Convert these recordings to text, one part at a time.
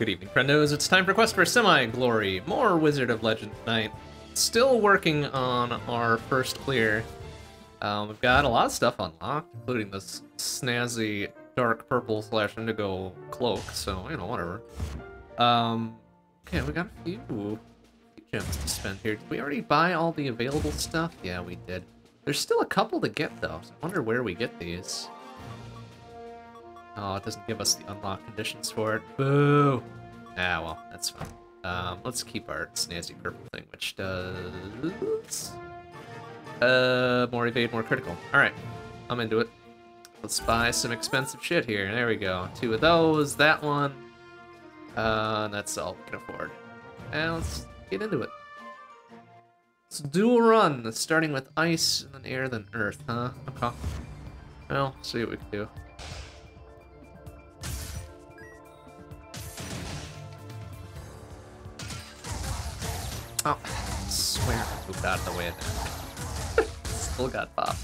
Good evening, friendos. It's time for Quest for Semi-Glory. More Wizard of Legend tonight. Still working on our first clear. Um, we've got a lot of stuff unlocked, including this snazzy dark purple slash indigo cloak, so, you know, whatever. Um, okay, we got a few, few gems to spend here. Did we already buy all the available stuff? Yeah, we did. There's still a couple to get, though, so I wonder where we get these. Oh, it doesn't give us the unlock conditions for it. Boo! Ah, well, that's fine. Um, let's keep our snazzy purple thing, which does... Uh, more evade, more critical. Alright, I'm into it. Let's buy some expensive shit here. There we go. Two of those, that one. Uh, that's all we can afford. And let's get into it. Let's do a run, starting with ice, and then air, then earth, huh? Okay. Well, see what we can do. Oh, I swear moved out of the way. Still got popped.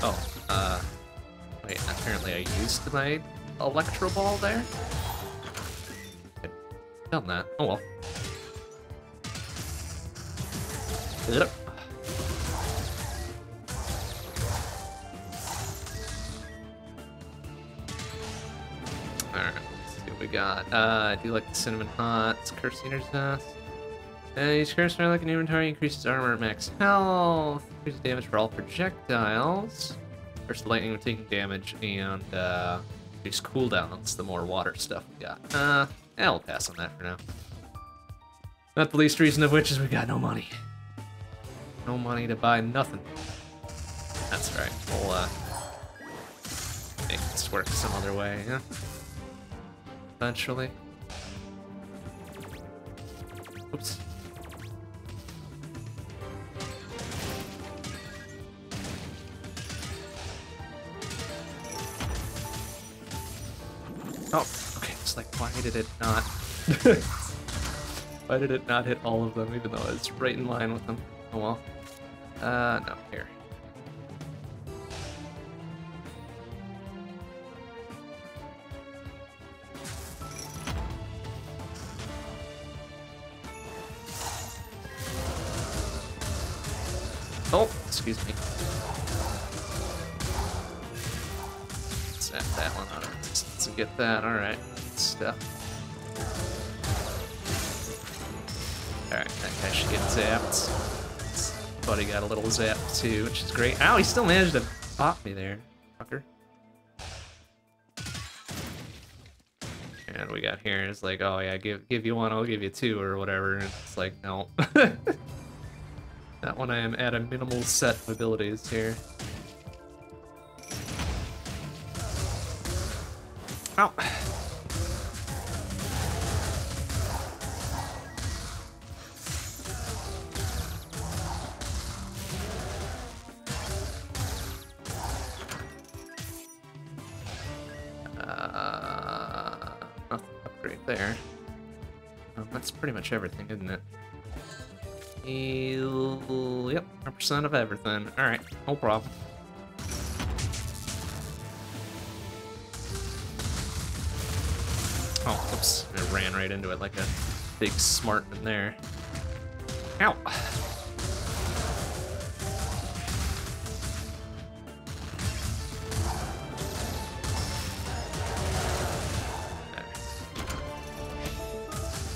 Oh, uh, wait, apparently I used my Electro Ball there? Done that. Oh well. Yep. Alright, let's see what we got. Uh, I do like the Cinnamon Hot, it's Curse-Eater's Nest. Uh, each curse like an inventory increases armor max health, increases damage for all projectiles. First lightning taking damage, and uh, increase cooldowns the more water stuff we got. Uh, I'll pass on that for now. Not the least reason of which is we got no money. No money to buy nothing. That's right. We'll uh, make this work some other way, yeah? Eventually. Oops. It's like, why did it not? why did it not hit all of them, even though it's right in line with them? Oh well. Uh, no, here. Oh, excuse me. Zap that one out of resistance and get that. Alright. Stuff. Alright, that guy should get zapped. His buddy got a little zapped too, which is great. Ow, he still managed to pop me there, fucker. And we got here is like, oh yeah, give give you one, I'll give you two or whatever. It's like, no. that one I am at a minimal set of abilities here. Ow. Everything, isn't it? Yep, 100% of everything. Alright, no problem. Oh, oops. I ran right into it like a big smart in there. Ow!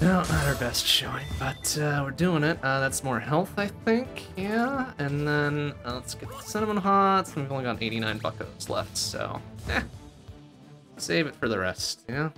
No, not our best showing, but uh, we're doing it. Uh, that's more health, I think. Yeah, and then uh, let's get the cinnamon hots. We've only got 89 buckos left, so eh. Save it for the rest, yeah?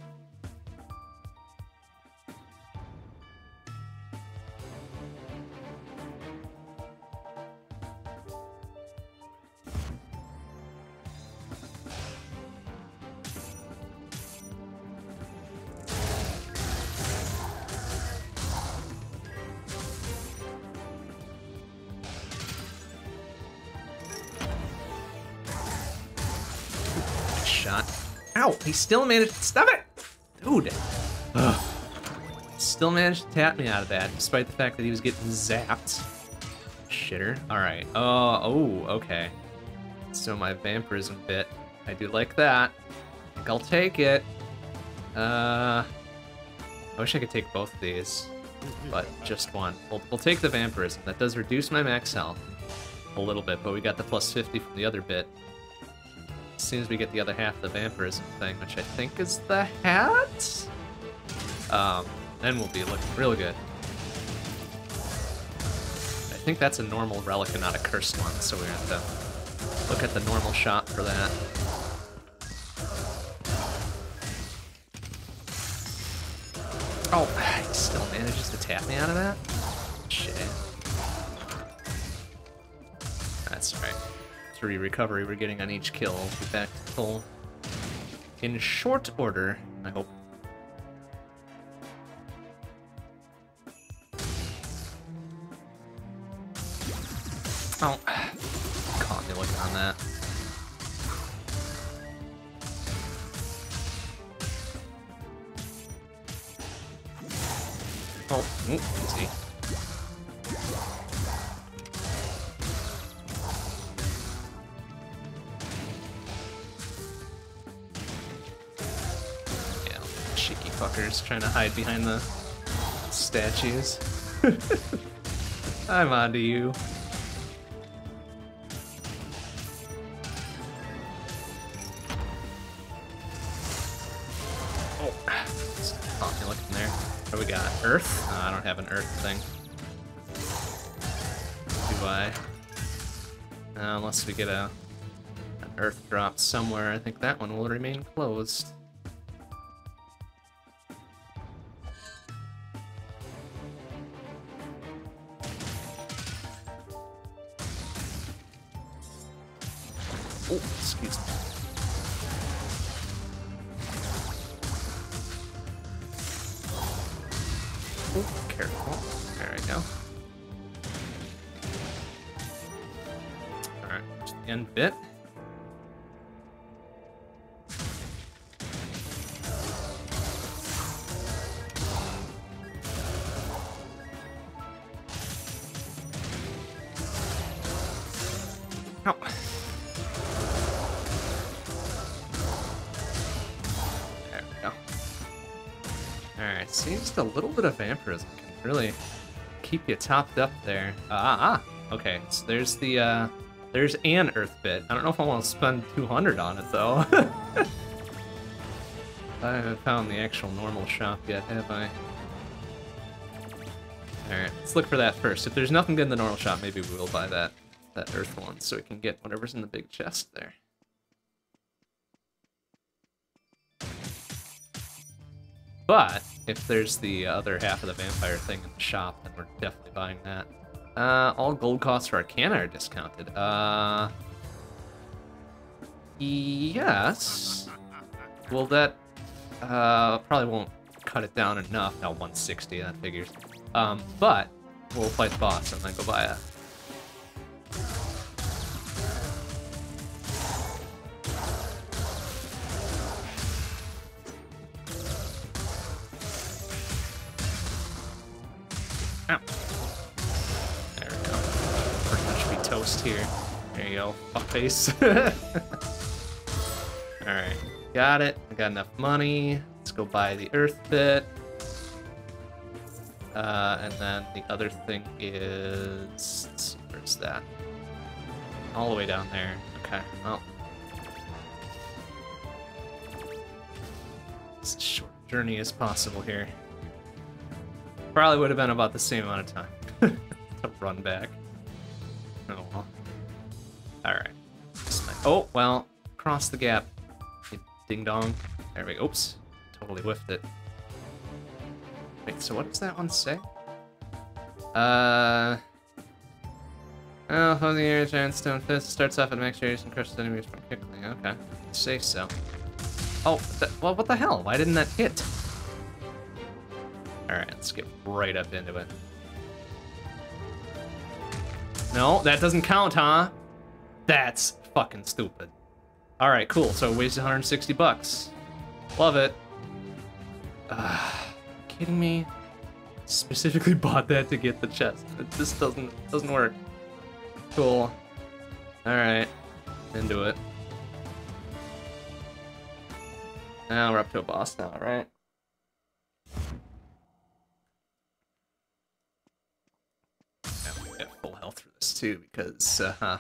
Still managed. Stop it, dude. Ugh. Still managed to tap me out of that, despite the fact that he was getting zapped. Shitter. All right. Oh, oh, okay. So my vampirism bit. I do like that. I think I'll take it. Uh, I wish I could take both of these, but just one. We'll, we'll take the vampirism. That does reduce my max health a little bit, but we got the plus 50 from the other bit. As soon as we get the other half of the vampirism thing, which I think is the hat, um, then we'll be looking really good. I think that's a normal relic and not a cursed one, so we're gonna have to look at the normal shop for that. Oh, he still manages to tap me out of that? Three recovery we're getting on each kill. We'll be back to full in short order, I hope. Behind the statues. I'm onto you. Oh, caught me looking there. What do we got? Earth? I don't have an earth thing. Do I? Uh, unless we get a an earth drop somewhere, I think that one will remain closed. Keep you topped up there. Ah, ah, okay. So there's the, uh, there's an earth bit. I don't know if I want to spend 200 on it, though. I haven't found the actual normal shop yet, have I? Alright, let's look for that first. If there's nothing good in the normal shop, maybe we will buy that, that earth one so we can get whatever's in the big chest there. But if there's the other half of the vampire thing in the shop, then we're definitely buying that. Uh, all gold costs for Arcana are discounted. Uh, yes. Well, that uh, probably won't cut it down enough. Now 160, that figures. Um, but we'll fight the boss and then go buy it. Ow. There we go. Pretty much be toast here. There you go, fuckface. Alright, got it. I got enough money. Let's go buy the earth bit. Uh, and then the other thing is... Where's that? All the way down there. Okay, well. As short journey as possible here. Probably would have been about the same amount of time to run back. Oh well. Alright. Oh, well, cross the gap. Ding dong. There we go. Oops. Totally whiffed it. Wait, so what does that one say? Uh. Oh, the air giant stone fist starts off at max and crushes enemies from quickly. Okay. Say so. Oh, well, what the hell? Why didn't that hit? Alright, let's get right up into it. No, that doesn't count, huh? That's fucking stupid. All right, cool. So wasted 160 bucks. Love it. Uh, kidding me? Specifically bought that to get the chest. It just doesn't doesn't work. Cool. All right, into it. Now we're up to a boss now, right? Too because uh,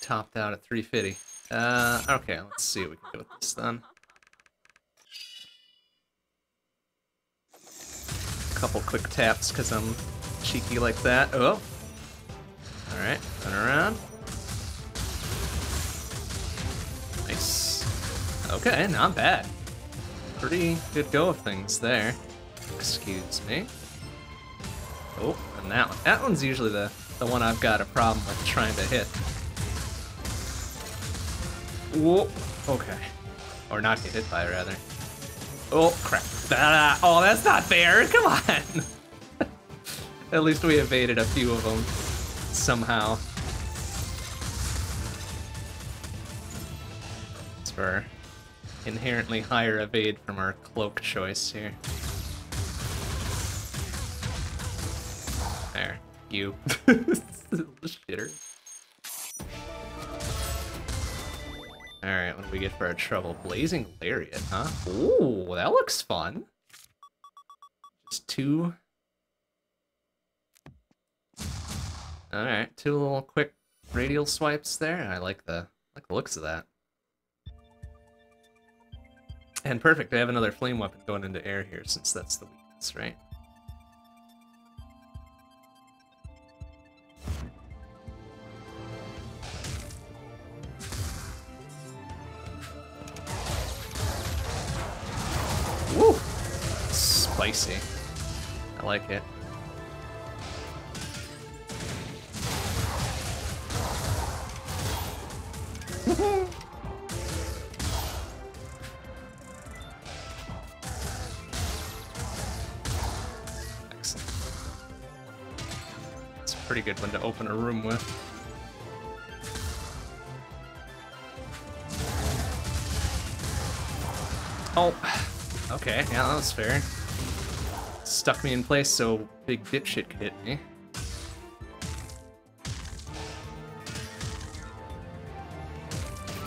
topped out at 350. Uh, okay, let's see what we can do with this then. A Couple quick taps because I'm cheeky like that. Oh, all right, turn around. Nice. Okay, not bad. Pretty good go of things there. Excuse me. Oh, and that one. That one's usually the, the one I've got a problem with trying to hit. Whoa. Okay. Or not get hit by, rather. Oh, crap. Ah, oh, that's not fair. Come on. At least we evaded a few of them somehow. It's for inherently higher evade from our cloak choice here. You. Shitter. Alright, what do we get for our trouble? Blazing Lariat, huh? Ooh, that looks fun. Just two Alright, two little quick radial swipes there. I like the like the looks of that. And perfect, I have another flame weapon going into air here since that's the weakness, right? Spicy. I like it. Excellent. It's a pretty good one to open a room with. Oh, okay, yeah, that was fair. Stuck me in place so big dipshit could hit me.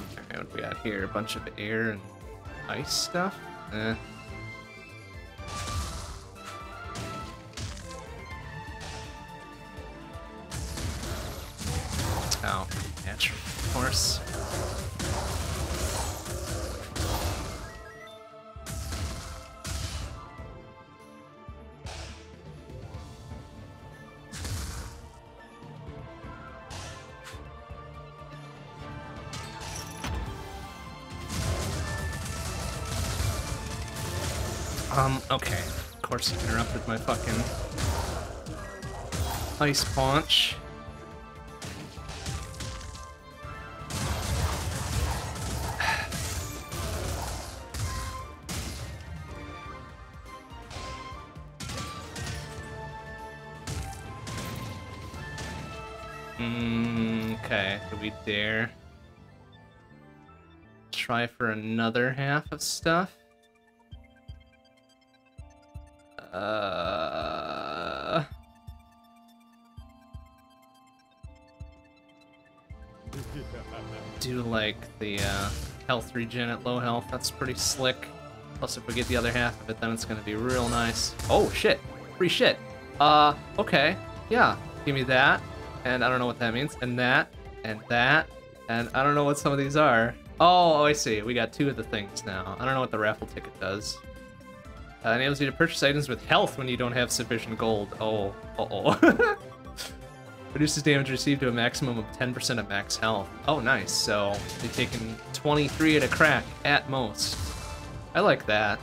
Alright, what do we got here? A bunch of air and ice stuff? Eh. My fucking ice punch. Mm, okay, do we dare try for another half of stuff? Uh... Do like the uh, health regen at low health, that's pretty slick. Plus if we get the other half of it, then it's gonna be real nice. Oh shit, free shit. Uh, okay, yeah, give me that. And I don't know what that means, and that, and that, and I don't know what some of these are. Oh, I see, we got two of the things now. I don't know what the raffle ticket does. Uh, enables you to purchase items with health when you don't have sufficient gold. Oh, uh-oh. Reduces damage received to a maximum of 10% of max health. Oh, nice. So, they've taken 23 at a crack, at most. I like that.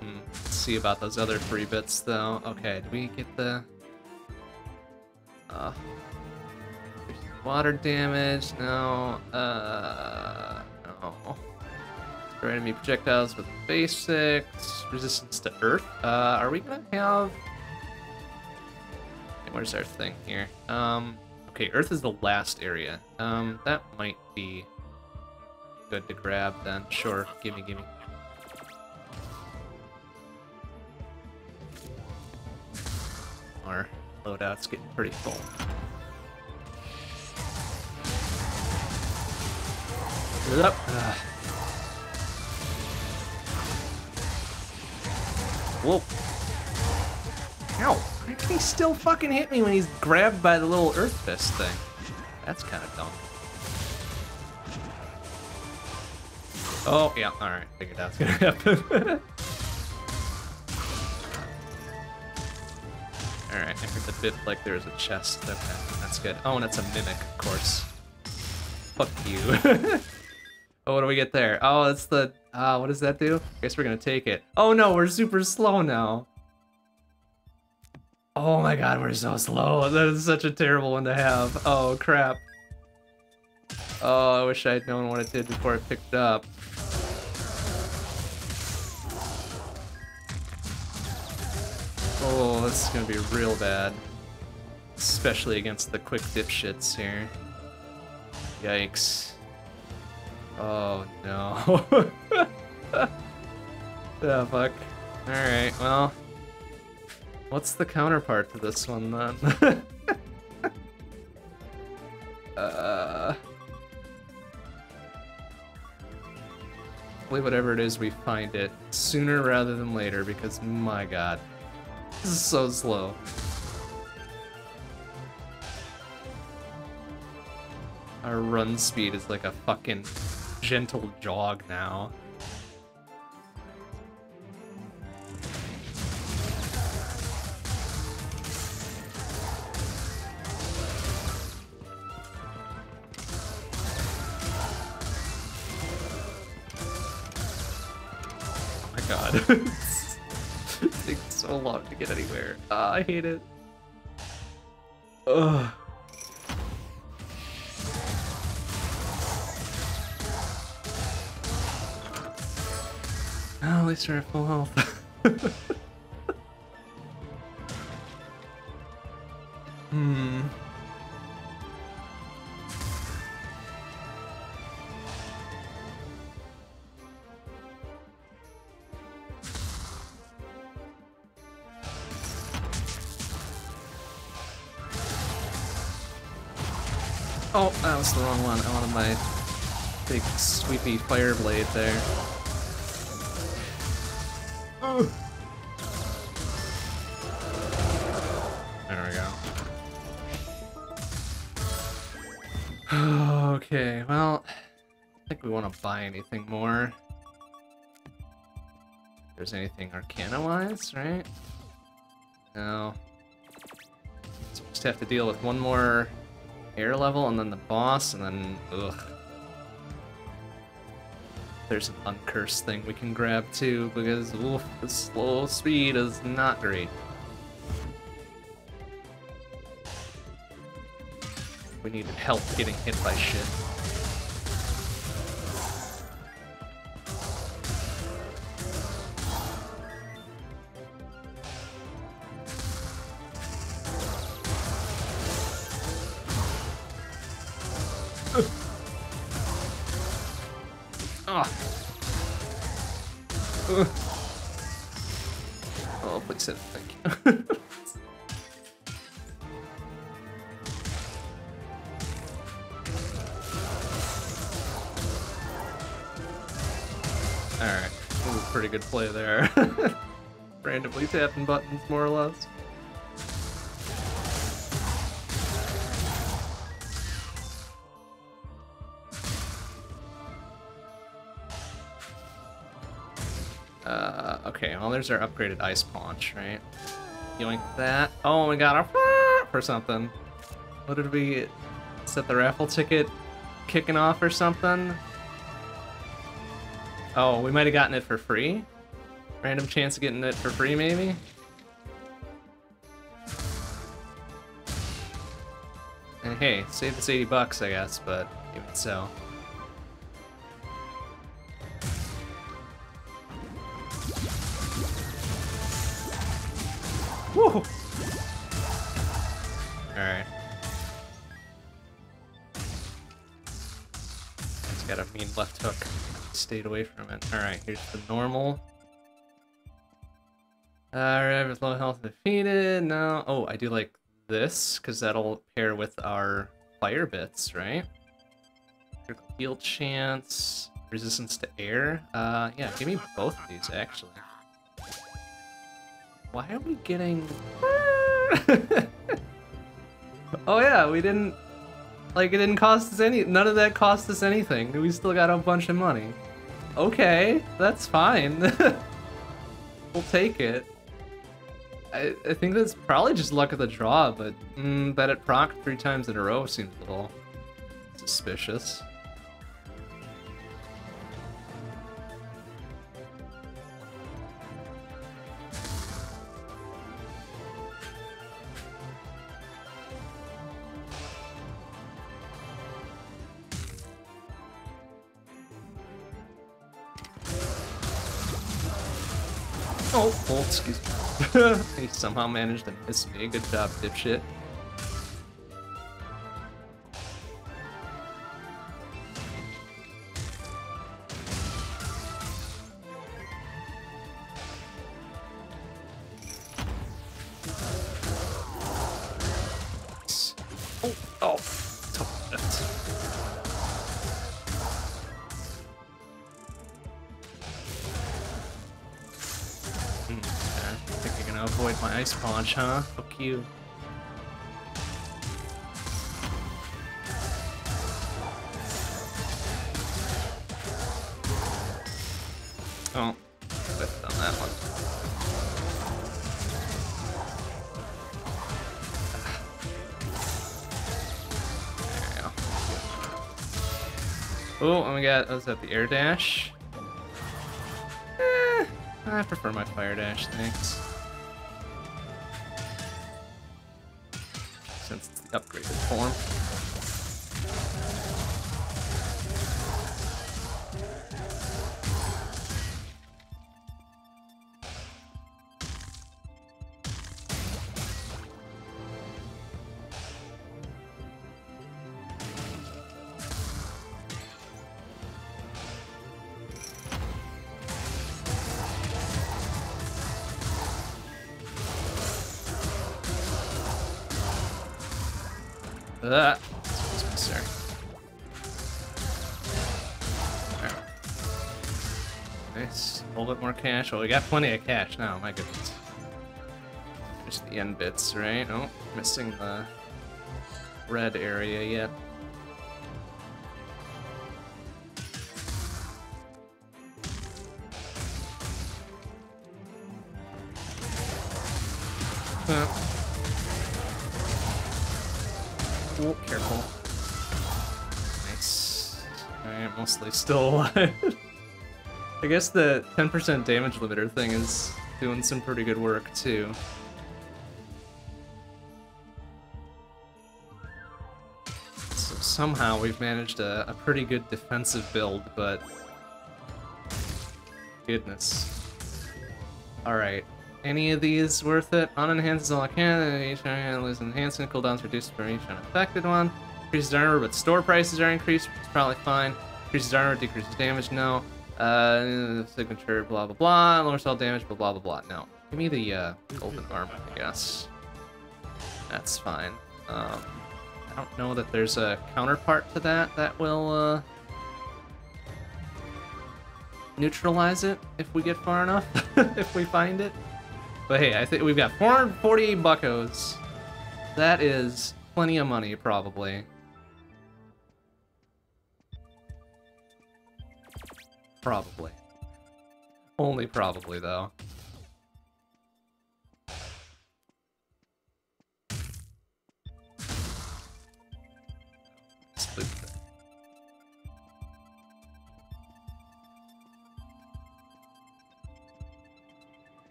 Hmm, see about those other free bits, though. Okay, do we get the... Uh... Water damage? No. Uh... No. Destroy enemy projectiles with basics. Resistance to earth. Uh, are we gonna have... Okay, where's our thing here? Um, Okay, Earth is the last area. Um, that might be good to grab then. Sure, gimme, gimme. Our loadout's getting pretty full. Up. Ugh. Whoa. Ow! Can he still fucking hit me when he's grabbed by the little Earth Fist thing? That's kind of dumb. Oh, yeah, alright. Figured that's gonna happen. alright, I heard the bit like there's a chest. Okay, that's good. Oh, and it's a mimic, of course. Fuck you. oh, what do we get there? Oh, it's the... Uh, what does that do? Guess we're gonna take it. Oh no, we're super slow now. Oh my god, we're so slow. That is such a terrible one to have. Oh, crap. Oh, I wish I'd known what it did before I picked it up. Oh, this is gonna be real bad. Especially against the quick dipshits here. Yikes. Oh, no. oh, fuck. Alright, well... What's the counterpart to this one, then? uh... Hopefully whatever it is, we find it sooner rather than later, because my god. This is so slow. Our run speed is like a fucking gentle jog now. Oh my god. it takes so long to get anywhere. Ah, I hate it. Ugh. Least at full health. hmm. Oh, that was the wrong one. I wanted my big sweepy fire blade. There want to buy anything more. If there's anything Arcana-wise, right? No. So just have to deal with one more air level and then the boss, and then, ugh. There's an uncursed thing we can grab too, because oof, the slow speed is not great. We need help getting hit by shit. Our upgraded ice punch, right? Yoink that. Oh, we got a for something. What did we set the raffle ticket kicking off or something? Oh, we might have gotten it for free? Random chance of getting it for free, maybe? And hey, save this 80 bucks, I guess, but even so. Stayed away from it. Alright, here's the normal. Alright, with low health defeated. No. Oh, I do like this, because that'll pair with our fire bits, right? Critical heal chance. Resistance to air. Uh, yeah, give me both of these, actually. Why are we getting... oh yeah, we didn't... Like, it didn't cost us any... None of that cost us anything. We still got a bunch of money. Okay, that's fine. we'll take it. I, I think that's probably just luck of the draw, but mm, that it proc three times in a row seems a little suspicious. Excuse me. he somehow managed to miss me. Good job, dipshit. Huh? Fuck you. Oh. Oh, and we got, was that the air dash? Eh, I prefer my fire dash, thanks. Form. Cash. Well, we got plenty of cash now, my goodness. Just the end bits, right? Oh, missing the red area yet. Oh, careful. Nice. Alright, mostly still alive. I guess the 10% damage limiter thing is doing some pretty good work, too. So somehow we've managed a, a pretty good defensive build, but... Goodness. Alright. Any of these worth it? Unenhances all I can, each area lose enhancement, cooldowns reduced for each unaffected one. Increases armor, but store prices are increased, which is probably fine. Increases armor, decreases damage, no. Uh, signature, blah blah blah. Lowers all damage, but blah blah blah. No. Give me the uh, golden armor, I guess. That's fine. Um, I don't know that there's a counterpart to that that will uh, neutralize it if we get far enough, if we find it. But hey, I think we've got 448 buckos. That is plenty of money, probably. Probably. Only probably, though.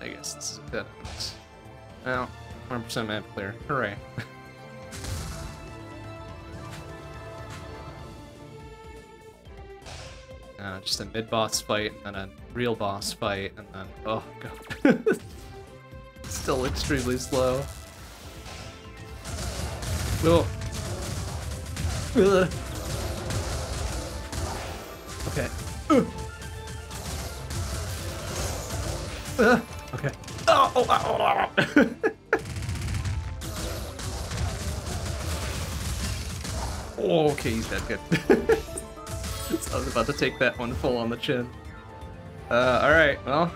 I guess this is a bit. Well, 100% map clear. Hooray. uh, just a mid boss fight, and then a real boss fight, and then. Oh, god. Still extremely slow. Oh. Ugh. Okay. Ugh. Okay. Oh, oh, oh, oh. oh, okay, he's dead. Good. So I was about to take that one full on the chin. Uh, alright, well.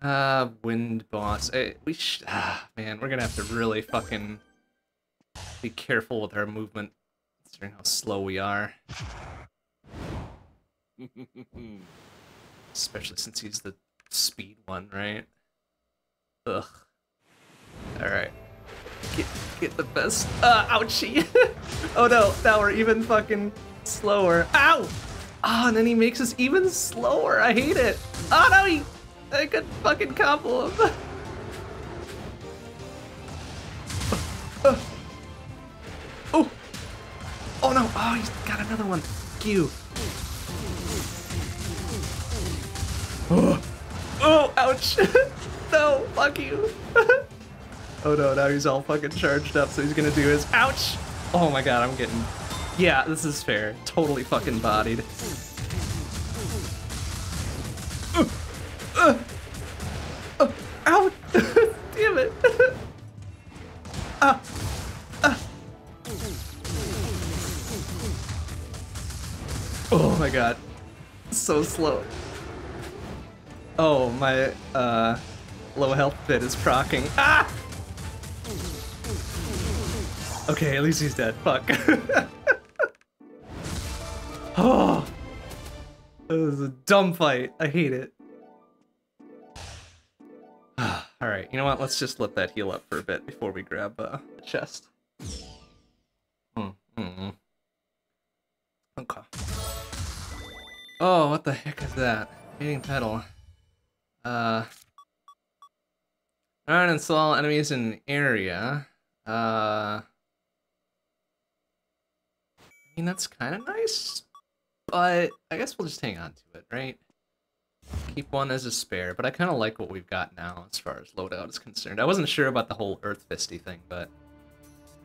Uh, wind boss. Hey, we sh ah, man, we're gonna have to really fucking be careful with our movement, considering how slow we are. Especially since he's the speed one, right? Ugh. Alright. Get, get the best. Uh, ouchie! oh no, now we're even fucking slower. Ow! Ah, oh, and then he makes us even slower. I hate it. Oh no, he. I could fucking combo him. Oh! Oh no! Oh, he's got another one. Q. Oh! Oh! Ouch! no! Fuck you! Oh no! Now he's all fucking charged up, so he's gonna do his ouch! Oh my god! I'm getting yeah, this is fair. Totally fucking bodied. Uh, uh, uh! Damn it! ah! Ah! Oh my god. So slow. Oh, my, uh, low health bit is procking. Ah! Okay, at least he's dead. Fuck. Oh, it was a dumb fight. I hate it. All right, you know what? Let's just let that heal up for a bit before we grab uh, the chest. Hmm. -hmm. Okay. Oh, what the heck is that? Mating petal. Uh. Alright, install enemies in area. Uh. Mean, that's kind of nice. But I guess we'll just hang on to it, right? Keep one as a spare, but I kind of like what we've got now as far as loadout is concerned. I wasn't sure about the whole Earth Fisty thing, but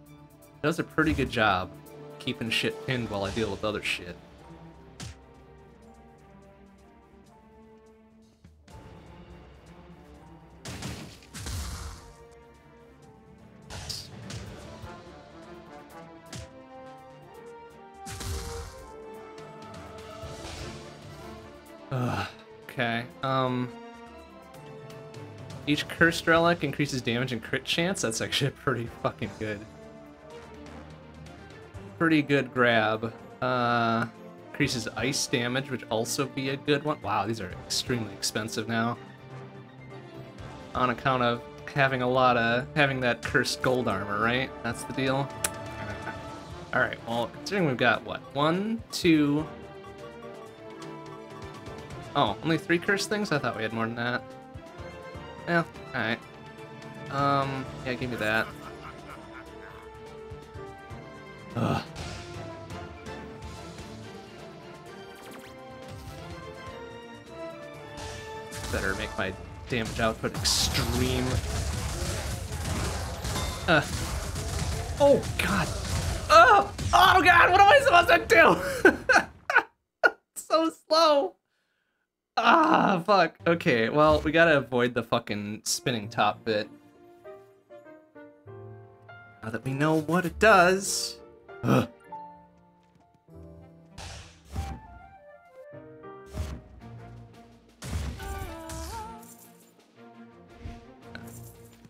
it does a pretty good job keeping shit pinned while I deal with other shit. Um. Each cursed relic increases damage and crit chance. That's actually pretty fucking good. Pretty good grab. Uh, increases ice damage, which also be a good one. Wow, these are extremely expensive now. On account of having a lot of having that cursed gold armor, right? That's the deal. All right. Well, considering we've got what one, two, Oh, only three curse things? I thought we had more than that. Yeah, alright. Um, yeah, give me that. Ugh. Better make my damage output extreme. Uh. Oh, God. Oh! Oh, God! What am I supposed to do? so slow! Ah, fuck. Okay, well, we gotta avoid the fucking spinning top bit. Now that we know what it does. Ugh.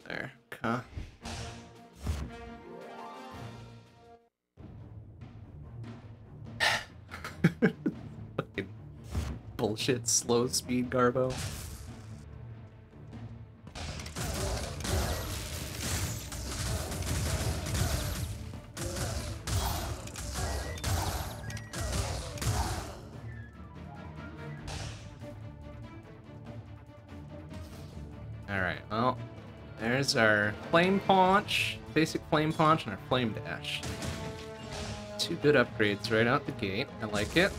There, okay. Bullshit slow speed Garbo. Alright, well, there's our Flame Punch, basic Flame Punch, and our Flame Dash. Two good upgrades right out the gate. I like it.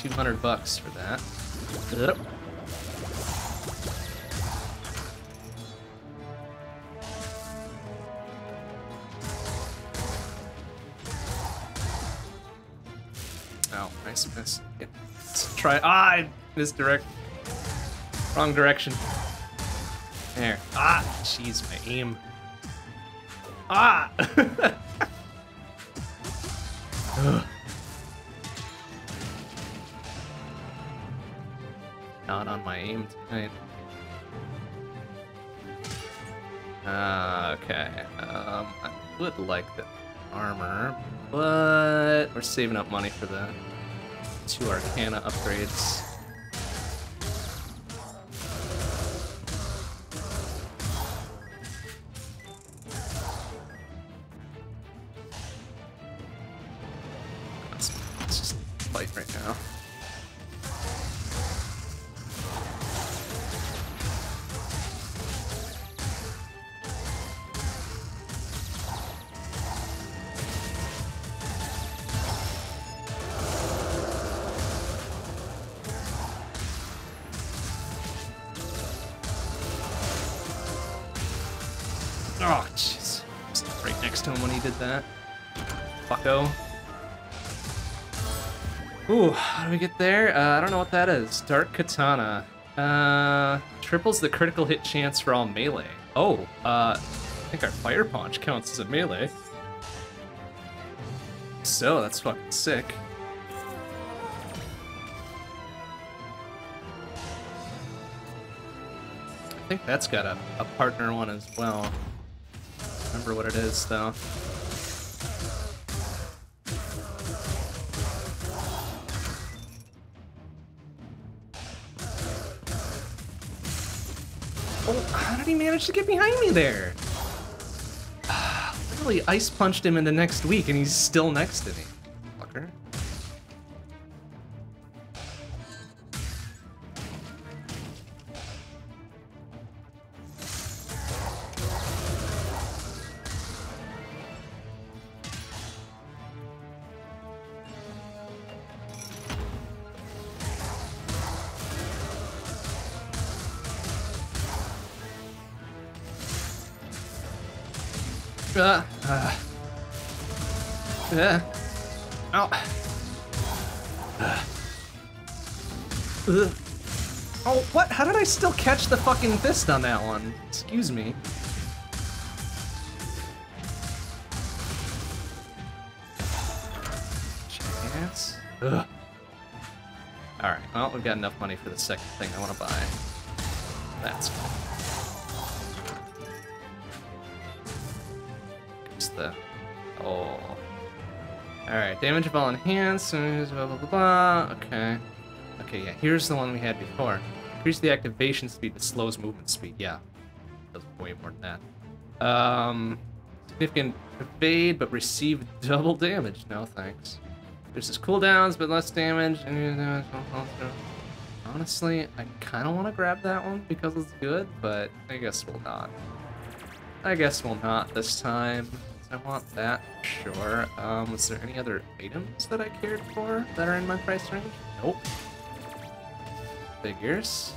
200 bucks for that. Yep. Oh, nice miss. Yeah. Let's try. Ah, I misdirect. Wrong direction. There. Ah, jeez, my aim. Ah! Not on my aim tonight. Uh, okay. Um, I would like the armor, but we're saving up money for the two Arcana upgrades. There? Uh, I don't know what that is. Dark Katana. Uh, triples the critical hit chance for all melee. Oh, uh, I think our Fire Punch counts as a melee. So, that's fucking sick. I think that's got a, a partner one as well. Remember what it is, though. He managed to get behind me there? Literally ice punched him in the next week and he's still next to me. The fucking fist on that one? Excuse me. Chance. Ugh. Alright, well, we've got enough money for the second thing I want to buy. That's good. It's the... Oh. Alright, damage of all enhanced, blah, blah, blah, blah. Okay. Okay, yeah, here's the one we had before. Increase the activation speed, but slows movement speed. Yeah. Does way more than that. Um, significant evade, but receive double damage. No, thanks. There's his cooldowns, but less damage. Honestly, I kind of want to grab that one because it's good, but I guess we'll not. I guess we'll not this time. I want that, sure. Um, was there any other items that I cared for that are in my price range? Nope. Figures.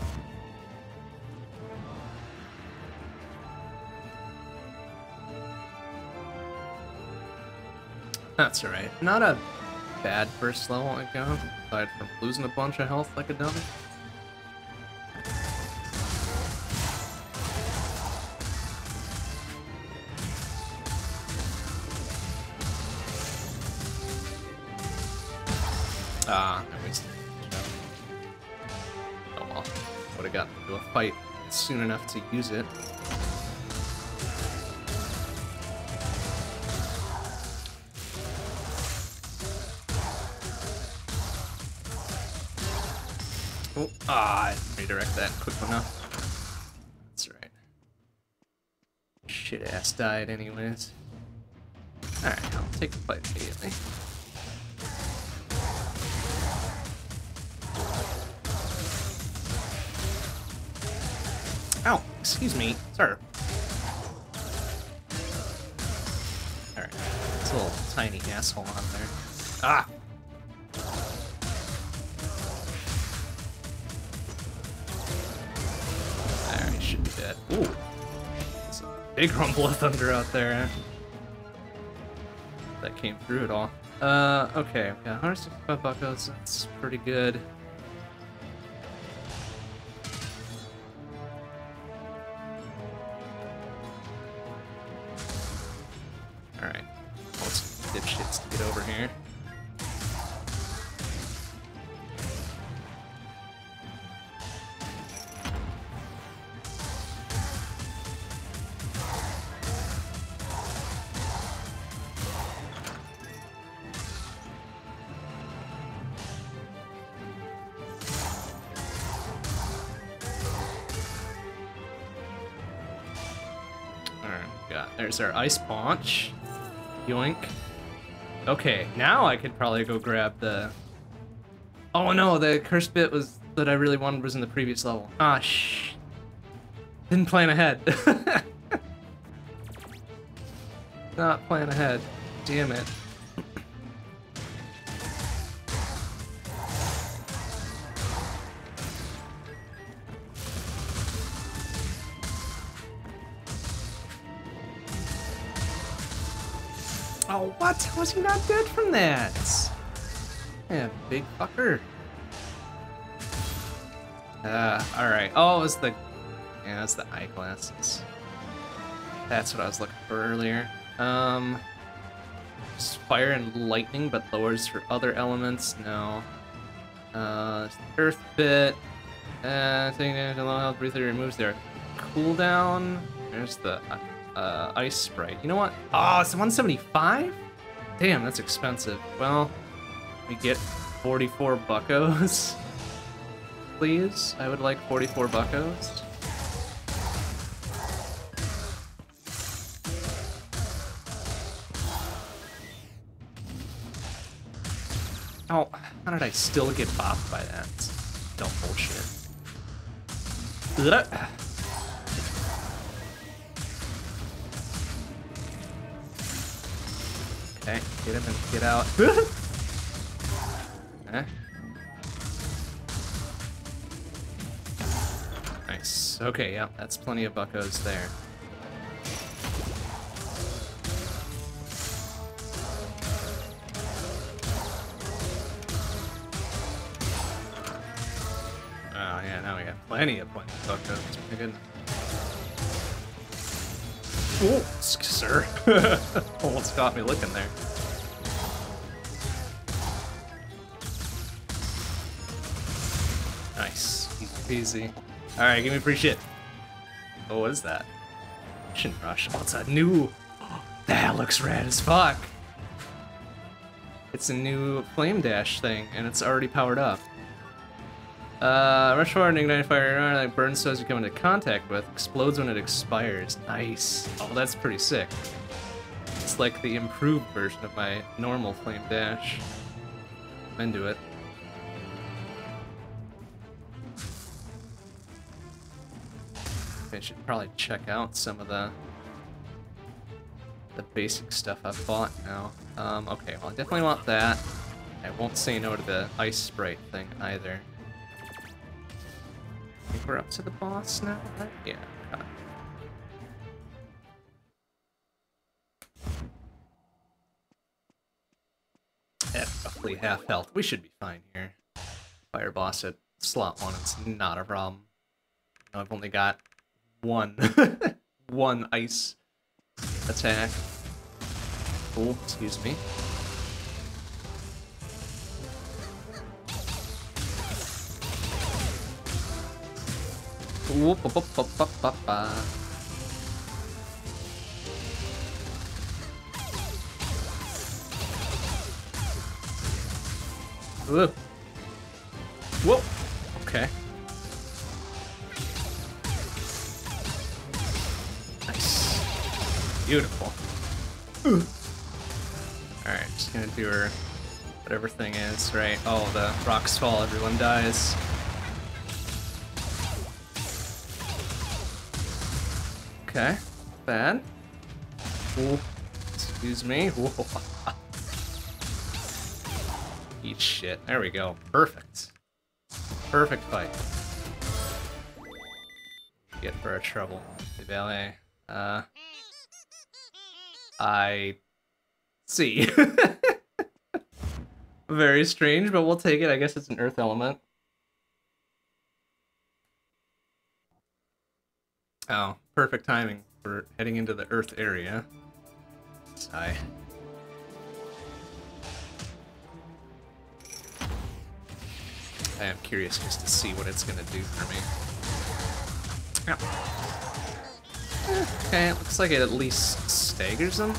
That's alright. Not a bad first level I got, aside from losing a bunch of health like a dummy. Fight soon enough to use it. Oh, ah, I didn't redirect that quick enough. That's right. Shit ass died anyways. Alright, I'll take the fight immediately. Excuse me, sir. Alright, this little tiny asshole on there. Ah! Alright, should be dead. Ooh. There's a big rumble of thunder out there. That came through at all. Uh, okay, we got 165 buckos. That's pretty good. Our ice punch. Yoink. Okay, now I could probably go grab the. Oh no, the curse bit was that I really wanted was in the previous level. Ah, shh. Didn't plan ahead. Not plan ahead. Damn it. What? Was he not dead from that? Yeah, big fucker. Uh, alright. Oh, it was the... Yeah, it's the eyeglasses. That's what I was looking for earlier. Um... Fire and lightning, but lowers for other elements? No. Uh, earth bit. Uh, taking damage and low health breather removes their cooldown. There's the uh, ice sprite. You know what? Oh, it's 175? Damn, that's expensive. Well, we get 44 buckos. Please, I would like 44 buckos. Oh, how did I still get bopped by that? Dumb bullshit. Ugh. Okay, get him and get out. okay. Nice. Okay, yeah, that's plenty of buckos there. Oh yeah, now we got plenty of plenty of buckos. My goodness. Oh, sir. Almost got me looking there. Peasy. Alright, give me free shit. Oh, what is that? Mission Rush. Oh, it's a new... that looks rad as fuck. It's a new Flame Dash thing, and it's already powered up. Uh, rush forward and ignite fire uh, like burns stones you come into contact with, explodes when it expires. Nice. Oh, that's pretty sick. It's like the improved version of my normal flame dash. I'm into it. I should probably check out some of the the basic stuff I've bought now. Um, okay, well I definitely want that. I won't say no to the ice sprite thing either. I think we're up to the boss now, right? Yeah. At roughly half health, we should be fine here. Fire boss at slot one, it's not a problem. I've only got one, one ice attack. Oh, excuse me. Ooh, ba, ba, ba. Whoa. Okay. Beautiful. Alright, just gonna do her whatever thing is, right? Oh, the rocks fall, everyone dies. Okay, bad. Ooh, excuse me. Eat shit. There we go. Perfect. Perfect fight. Get for our trouble. The ballet. Uh, I see. Very strange, but we'll take it. I guess it's an earth element. Oh, perfect timing for heading into the earth area. Sigh. I am curious just to see what it's gonna do for me. Okay, it looks like it at least staggers them.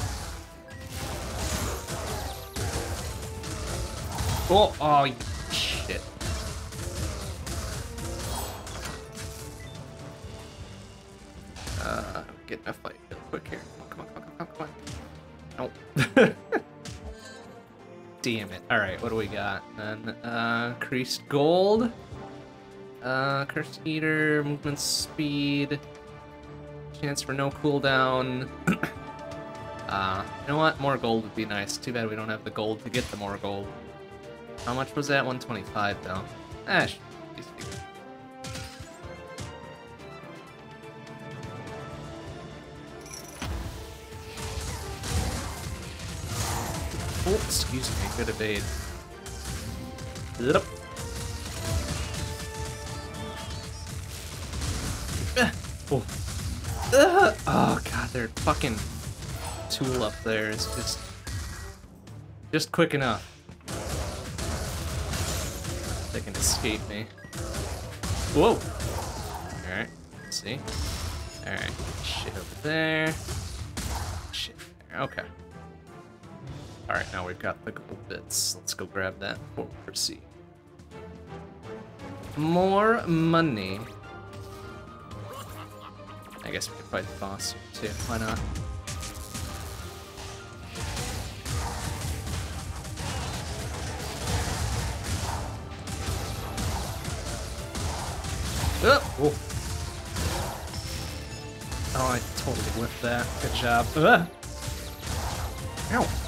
Oh, oh, shit. Uh, get a fight real quick here. Come on, come on, come on, come on, come. Nope. Damn it. Alright, what do we got? Then, uh, increased gold. Uh, Curse Eater, movement speed. Chance for no cooldown. uh, you know what? More gold would be nice. Too bad we don't have the gold to get the more gold. How much was that? 125 though. Ah, Oh, excuse me, good evade. Yep. Oh. Oh god, their fucking tool up there is just just quick enough. They can escape me. Whoa! Alright, see? Alright, shit over there. Shit there, okay. Alright, now we've got the gold bits. Let's go grab that before we proceed. More money. I guess we could fight the boss too. Why not? Oh, oh. oh I totally whiffed that. Good job. Ugh. Ow.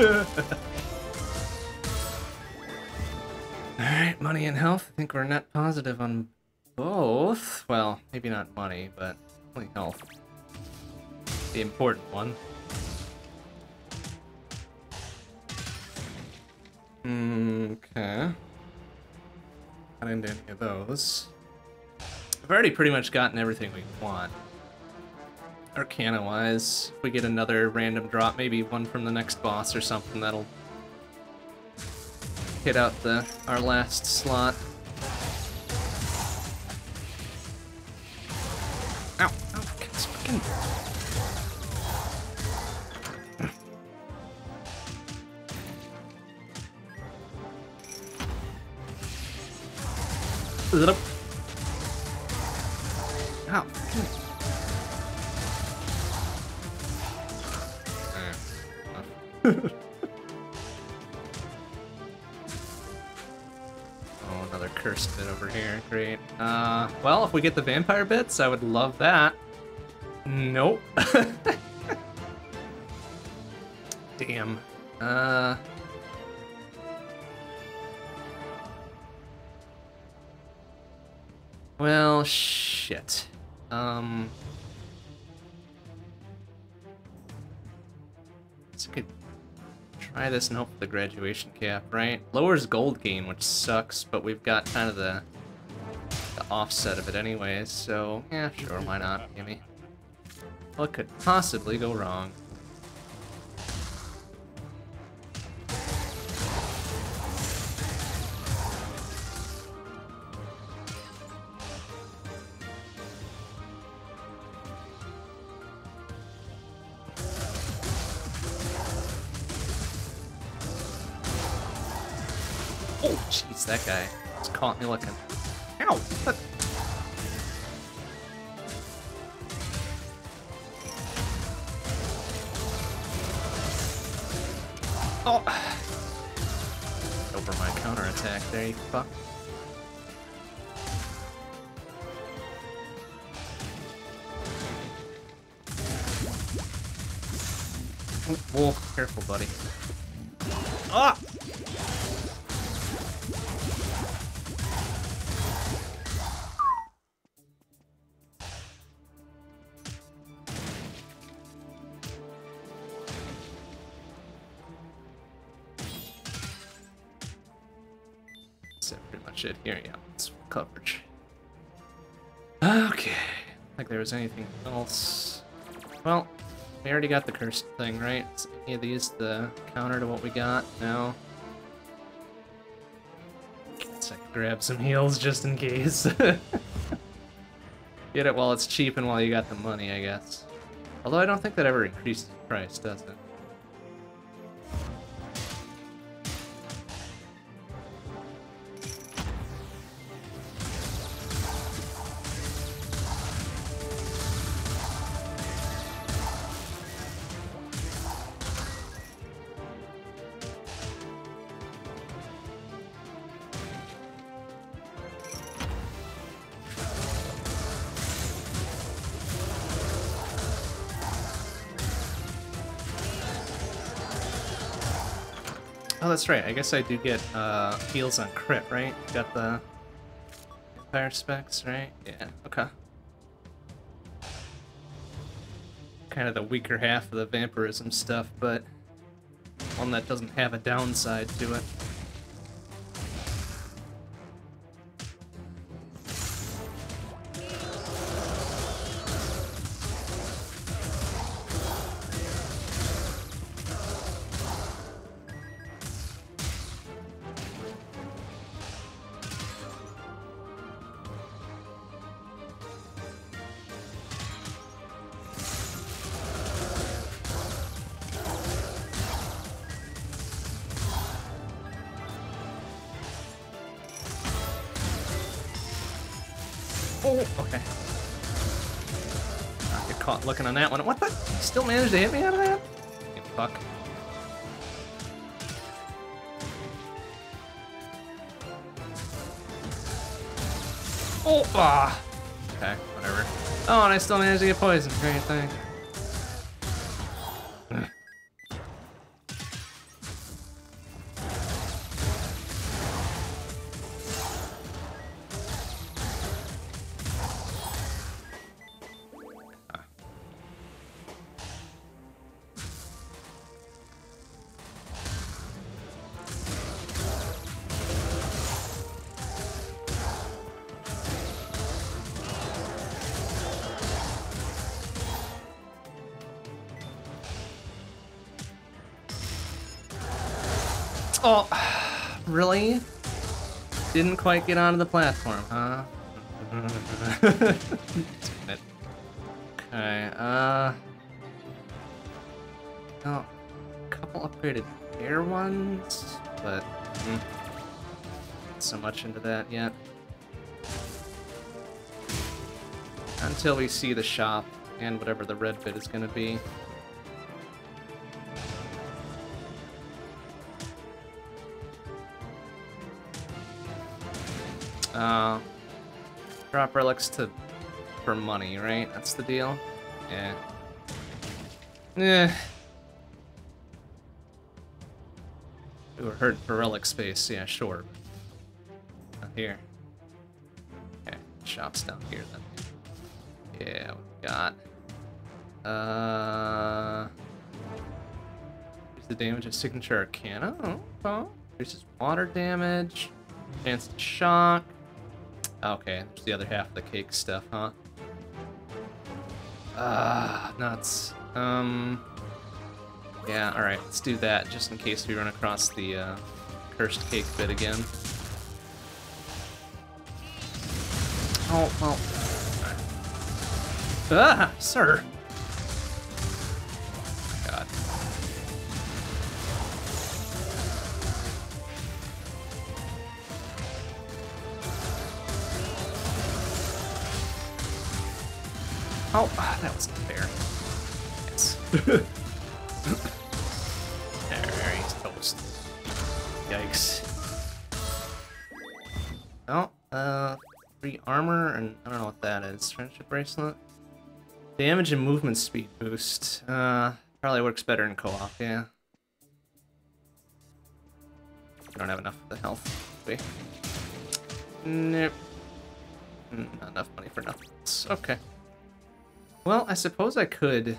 Alright, money and health. I think we're net positive on both. Well, maybe not money, but only health. The important one. Okay. Not into any of those. I've already pretty much gotten everything we want. Arcana-wise, if we get another random drop, maybe one from the next boss or something, that'll hit out the our last slot. Ow! Ow! It's fucking... Ow! Great. Uh, well, if we get the vampire bits, I would love that. Nope. Damn. Uh... Well, shit. Um... It's a good Try this and hope for the graduation cap, right? Lowers gold gain, which sucks, but we've got kind of the, the offset of it anyways, so yeah, sure, why not? Gimme. What could possibly go wrong? Oh, jeez, that guy. Just caught me looking. Like there was anything else. Well, we already got the cursed thing, right? Is any of these the counter to what we got? No. Guess I could grab some heals just in case. Get it while it's cheap and while you got the money, I guess. Although I don't think that ever increases price, does it? Right. I guess I do get uh, heals on crit, right? Got the fire specs, right? Yeah, okay. Kind of the weaker half of the vampirism stuff, but one that doesn't have a downside to it. Managed to get poisoned. Great thing. Oh, really? Didn't quite get onto the platform, huh? Okay, uh... Oh, a couple upgraded air ones, but... Mm, not so much into that yet. Until we see the shop and whatever the red bit is gonna be. Drop relics to for money, right? That's the deal. Yeah. Yeah. We were hurting for relic space. Yeah, sure. Not here. Okay, shop's down here then. Yeah, we got. Uh. The damage of signature arcana. Oh, oh. Reduces water damage. Chance to shock. Okay, there's the other half of the cake stuff, huh? Ah, nuts. Um, yeah, alright, let's do that, just in case we run across the uh, cursed cake bit again. Oh, well. Ah, sir! Oh, that was fair. Yes. there, he's toast. Yikes. Oh, uh, free armor, and I don't know what that is. Friendship bracelet? Damage and movement speed boost. Uh, probably works better in co-op, yeah. I don't have enough of the health. Nope. Mm, Not enough money for nothing. Okay. Well, I suppose I could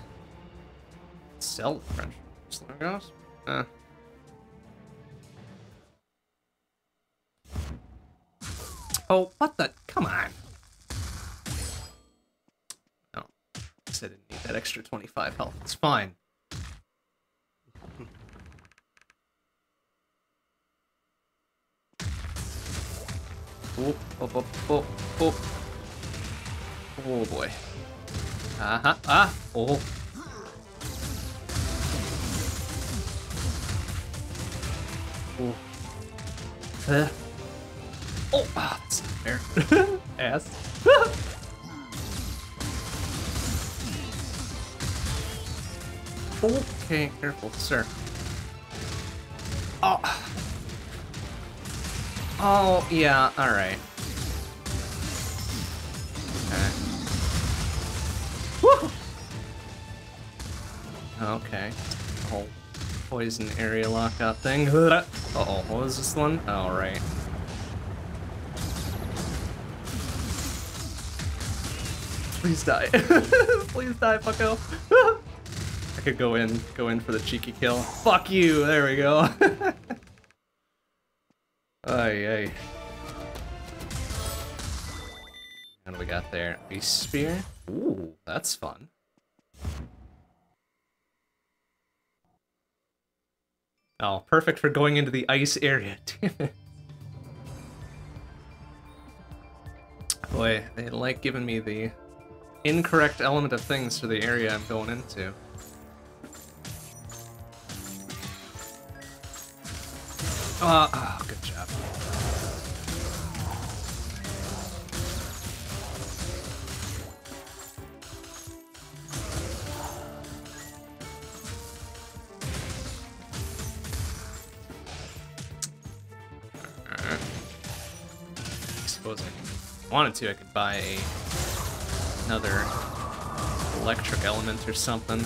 sell French Slurgos. Uh. Oh, what the? Come on. No. I didn't need that extra 25 health. It's fine. Oh, oh, oh, oh, oh. Oh boy. Uh-huh. Ah! Oh. Oh. Uh. Oh, ah, that's. Ass. okay, careful, sir. Oh. Oh, yeah, alright. Okay. Whole poison area lockout thing. Uh oh, what was this one? Oh, right. Please die. Please die, fucko. I could go in, go in for the cheeky kill. Fuck you, there we go. Ay, ay. Do we got there? Ice spear? Ooh, that's fun. Oh, perfect for going into the ice area. Boy, they like giving me the incorrect element of things for the area I'm going into. Uh, wanted to, I could buy a, another electric element or something.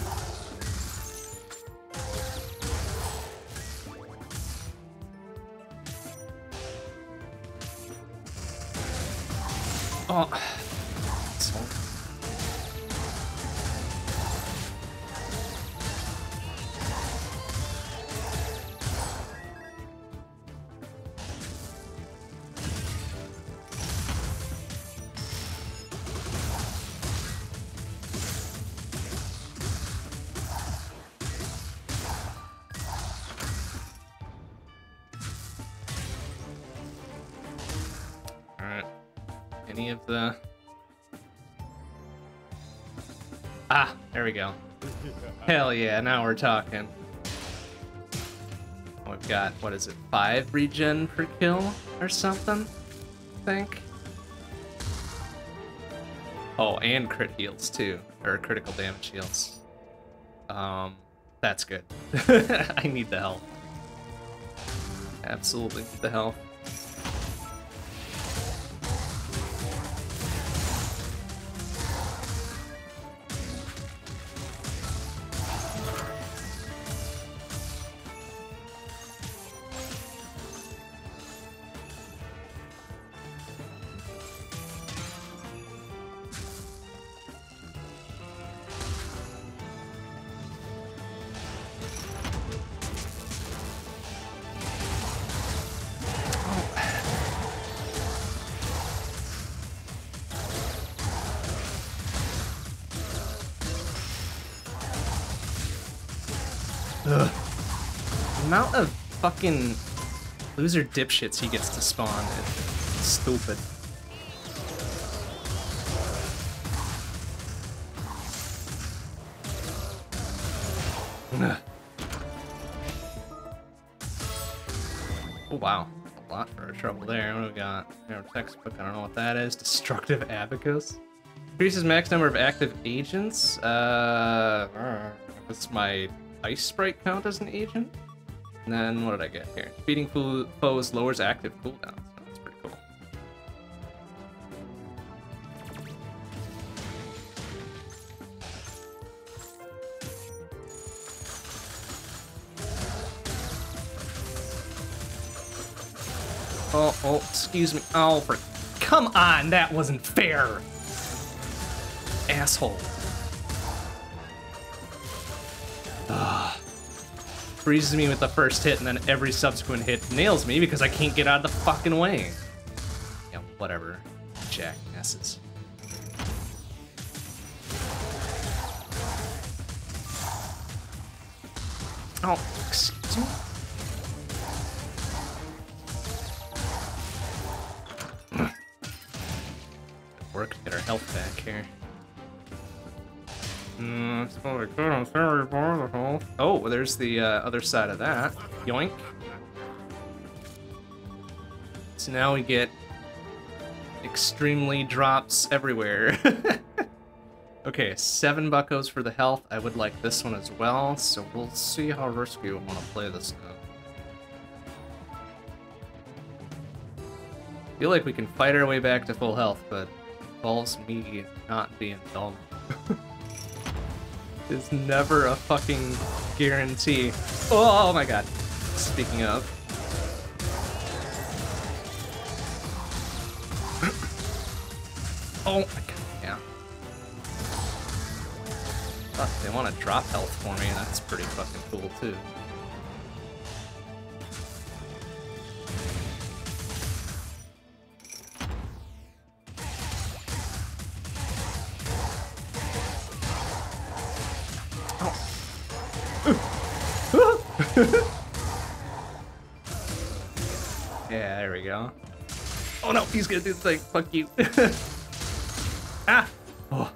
We go. Hell yeah, now we're talking. We've got, what is it, five regen per kill or something? I think. Oh, and crit heals too, or critical damage heals. Um, that's good. I need the help. Absolutely need the help. Fucking loser dipshits he gets to spawn is stupid. Oh wow, a lot for trouble there. What do we got? Our textbook, I don't know what that is. Destructive Abacus. Increases max number of active agents. Uh, what's my ice sprite count as an agent? And then what did I get here? Defeating fo foes lowers active cooldowns. That's pretty cool. Oh, oh, excuse me. Oh, for... Come on, that wasn't fair! Asshole. Ugh. Freezes me with the first hit, and then every subsequent hit nails me because I can't get out of the fucking way. Yeah, whatever. Jackasses. Oh, excuse me? Work get our health back here. For. Oh, well, there's the uh, other side of that. Yoink. So now we get extremely drops everywhere. okay, seven buckos for the health. I would like this one as well, so we'll see how risky we want to play this now. feel like we can fight our way back to full health, but involves me not being dumb. is never a fucking guarantee. Oh, my god. Speaking of. oh my god, yeah. Fuck, they want to drop health for me, and that's pretty fucking cool too. Oh no, he's gonna do the thing. Fuck you. ah! Oh.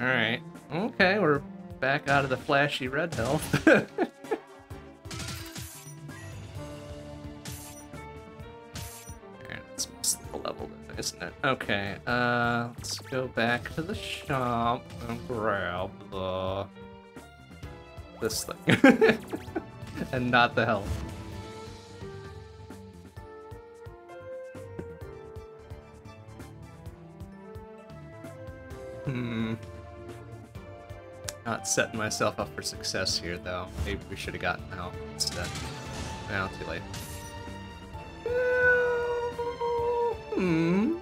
Alright. Okay, we're back out of the flashy red health. isn't it? Okay, uh, let's go back to the shop and grab the... this thing. and not the health. Hmm. Not setting myself up for success here, though. Maybe we should have gotten out instead. Now, too late. Hmm.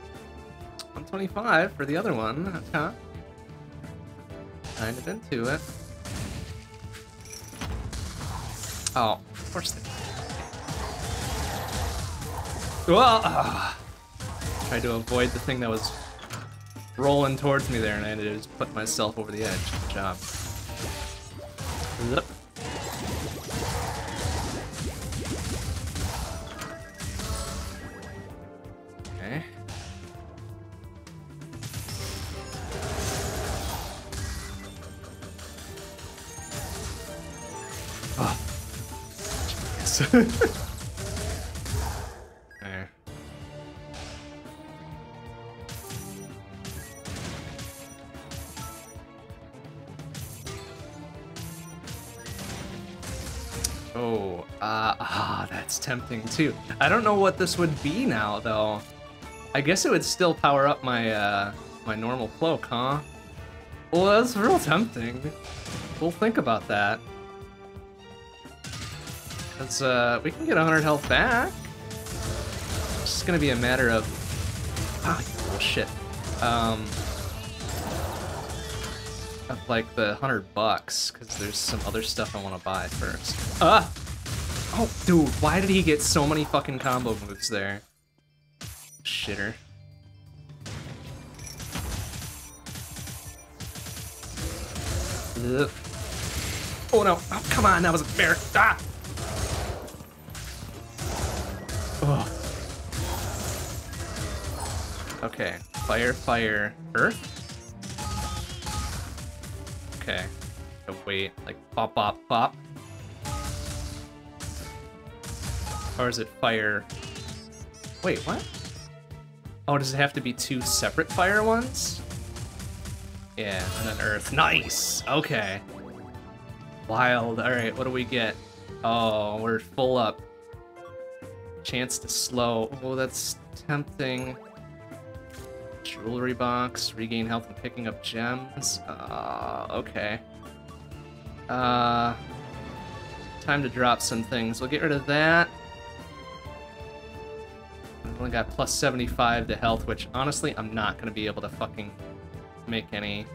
125 for the other one. Huh? Kind of into it. Oh, of course they. Whoa! Tried to avoid the thing that was rolling towards me there, and I had to just put myself over the edge. Good job. Too. I don't know what this would be now, though. I guess it would still power up my, uh, my normal cloak, huh? Well, that's real tempting. We'll think about that. Because uh, we can get 100 health back. It's just gonna be a matter of... Ah, bullshit. Um, of like the 100 bucks, because there's some other stuff I want to buy first. Ah! Oh, dude, why did he get so many fucking combo moves there? Shitter. Ugh. Oh no, oh, come on, that was fair. Ah! Oh. Okay, fire, fire, earth? Okay. Oh, wait, like pop, pop, pop? Is it fire? Wait, what? Oh, does it have to be two separate fire ones? Yeah, and then earth. Nice! Okay. Wild. Alright, what do we get? Oh, we're full up. Chance to slow. Oh, that's tempting. Jewelry box, regain health and picking up gems. Uh, okay. Uh, time to drop some things. We'll get rid of that. Only got plus 75 to health, which honestly, I'm not going to be able to fucking make any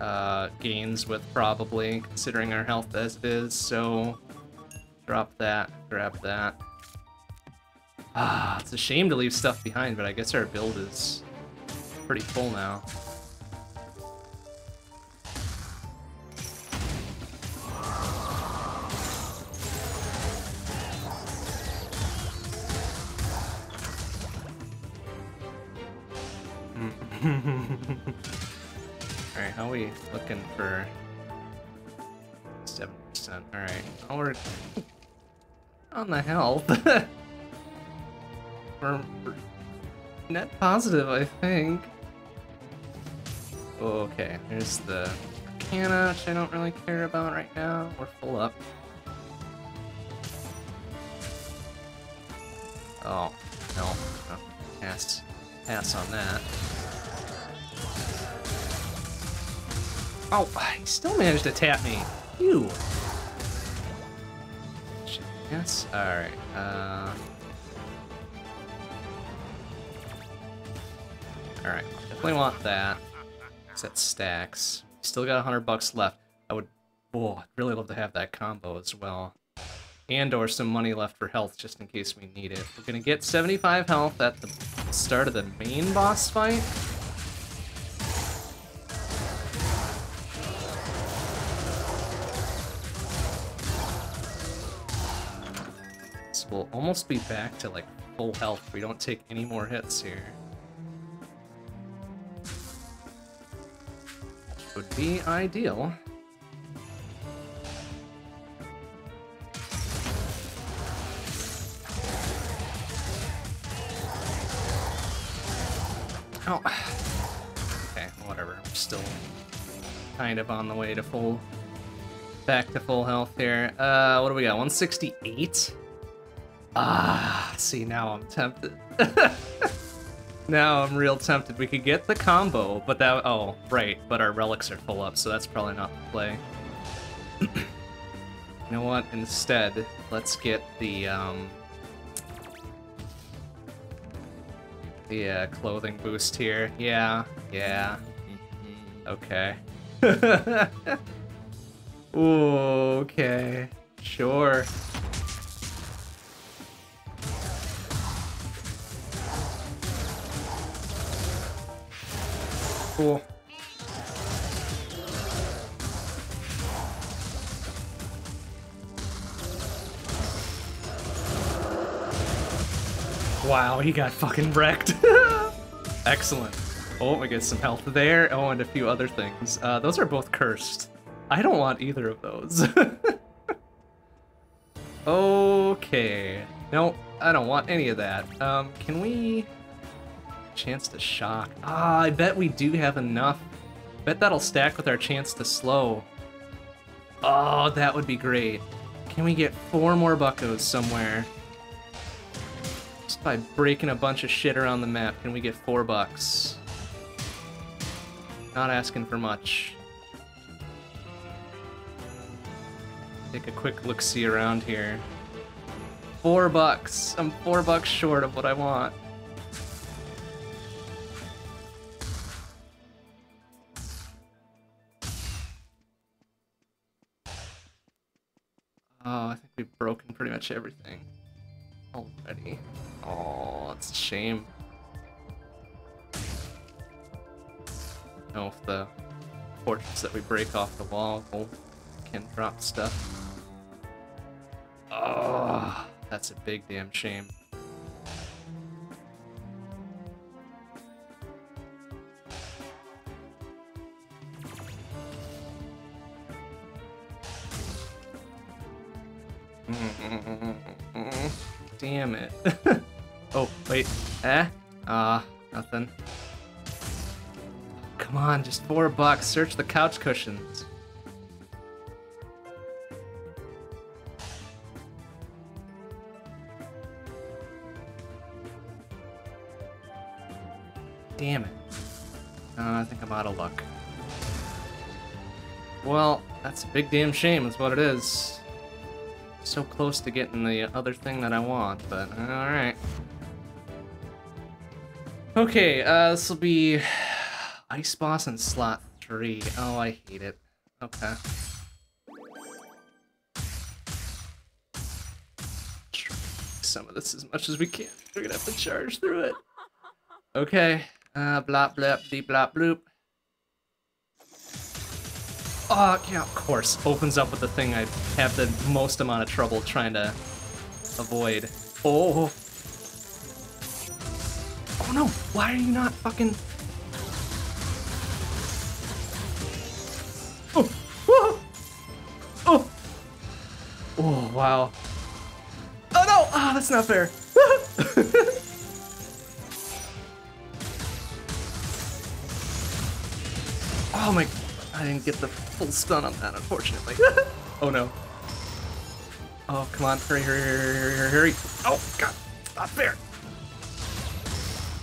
uh, gains with, probably, considering our health as it is, so drop that, grab that. Ah, it's a shame to leave stuff behind, but I guess our build is pretty full now. Are we looking for 7%? Alright, oh, we're on the health. we're, net positive, I think. Okay, here's the Arcana, which I don't really care about right now. We're full up. Oh, no. no. Pass. Pass on that. Oh, he still managed to tap me. You. Yes. All right. Uh. All right. Definitely want that. That stacks. Still got 100 bucks left. I would, oh, I'd really love to have that combo as well. And or some money left for health just in case we need it. We're gonna get 75 health at the start of the main boss fight. Almost be back to like full health. We don't take any more hits here. Would be ideal. Oh. Okay, whatever. I'm still kind of on the way to full... Back to full health here. Uh, what do we got? 168? Ah, see, now I'm tempted. now I'm real tempted. We could get the combo, but that... Oh, right, but our relics are full up, so that's probably not the play. you know what? Instead, let's get the, um... The uh, clothing boost here. Yeah, yeah. Okay. okay. Sure. Cool. Wow, he got fucking wrecked. Excellent. Oh, we get some health there. Oh, and a few other things. Uh, those are both cursed. I don't want either of those. okay. No, I don't want any of that. Um, can we... Chance to shock. Ah, I bet we do have enough. Bet that'll stack with our chance to slow. Oh, that would be great. Can we get four more buckos somewhere? Just by breaking a bunch of shit around the map, can we get four bucks? Not asking for much. Take a quick look-see around here. Four bucks. I'm four bucks short of what I want. Oh, I think we've broken pretty much everything already. Oh, it's a shame. know if the portraits that we break off the wall can drop stuff. Oh, that's a big damn shame. Damn it. oh, wait. Eh? Ah, uh, nothing. Come on, just four bucks. Search the couch cushions. Damn it. Uh, I think I'm out of luck. Well, that's a big damn shame, is what it is. So close to getting the other thing that I want, but alright. Okay, uh, this will be Ice Boss and Slot three. Oh, I hate it. Okay. Some of this as much as we can. We're gonna have to charge through it. Okay. Uh, blop, blop, deep, blop, bloop. Yeah, of course. Opens up with the thing I have the most amount of trouble trying to avoid. Oh. Oh no, why are you not fucking... Oh, oh, oh, oh, wow. Oh no, ah, oh, that's not fair. oh my, I didn't get the full stun on that, unfortunately. oh no. Oh, come on, hurry, hurry, hurry, hurry, hurry. Oh, God, not fair.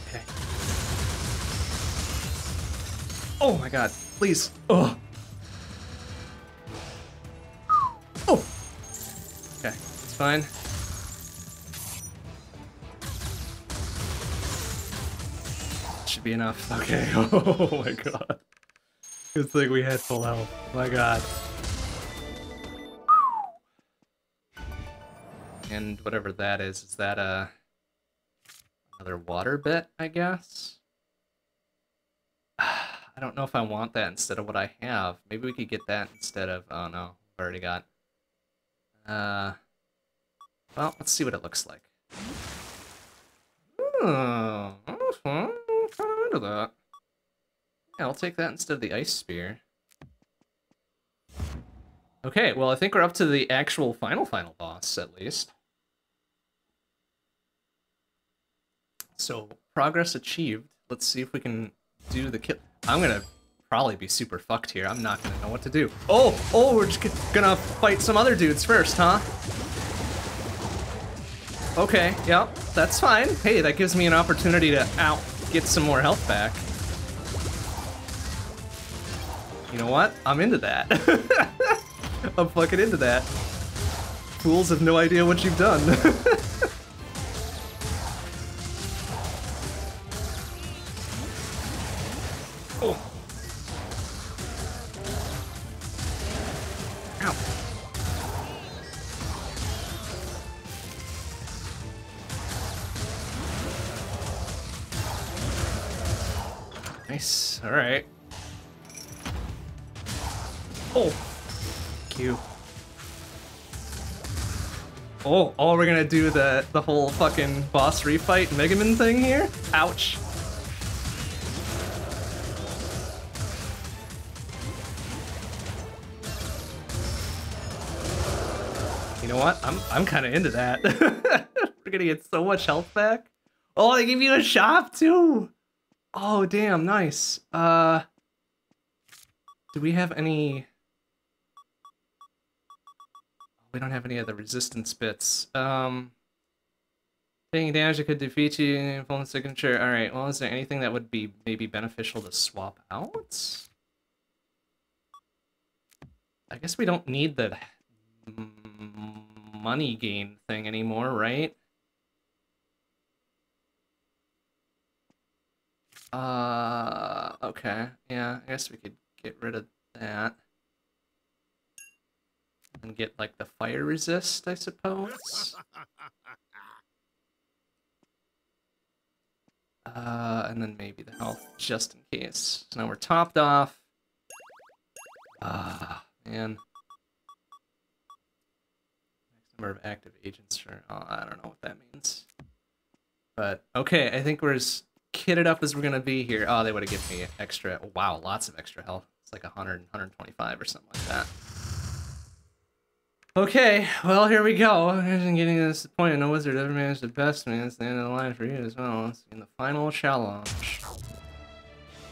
Okay. Oh my god, please. Oh. Oh. Okay, it's fine. Should be enough. Okay. Oh my god. Good thing we had full health. My god. And whatever that is, is that a another water bit, I guess? I don't know if I want that instead of what I have. Maybe we could get that instead of... Oh, no. I've already got... Uh... Well, let's see what it looks like. Oh. I'm kind of that. Yeah, I'll take that instead of the ice spear. Okay, well, I think we're up to the actual final final boss, at least. So, progress achieved. Let's see if we can do the kill. I'm gonna probably be super fucked here. I'm not gonna know what to do. Oh, oh, we're just gonna fight some other dudes first, huh? Okay, yep, that's fine. Hey, that gives me an opportunity to out get some more health back. You know what? I'm into that. I'm fucking into that. Fools have no idea what you've done. Oh. Nice. Alright. Oh! Cute. Oh, oh, we're gonna do the, the whole fucking boss refight Mega Man thing here? Ouch. You know what? I'm I'm kind of into that. We're gonna get so much health back. Oh, they give you a shop too. Oh, damn, nice. Uh, do we have any... We don't have any of the resistance bits. Um, taking damage that could defeat you in signature. All right, well, is there anything that would be maybe beneficial to swap out? I guess we don't need the money gain thing anymore, right? Uh, okay. Yeah, I guess we could get rid of that. And get, like, the fire resist, I suppose? Uh, and then maybe the health, just in case. So now we're topped off. Ah, man. Next number of active agents, sure. Oh, I don't know what that means. But, okay, I think we're as kitted up as we're gonna be here. Oh, they would have given me extra. Wow, lots of extra health. It's like 100, 125 or something like that. Okay, well, here we go. I'm getting to this point. No wizard ever managed the best, man. It's the end of the line for you as well. In the final challenge.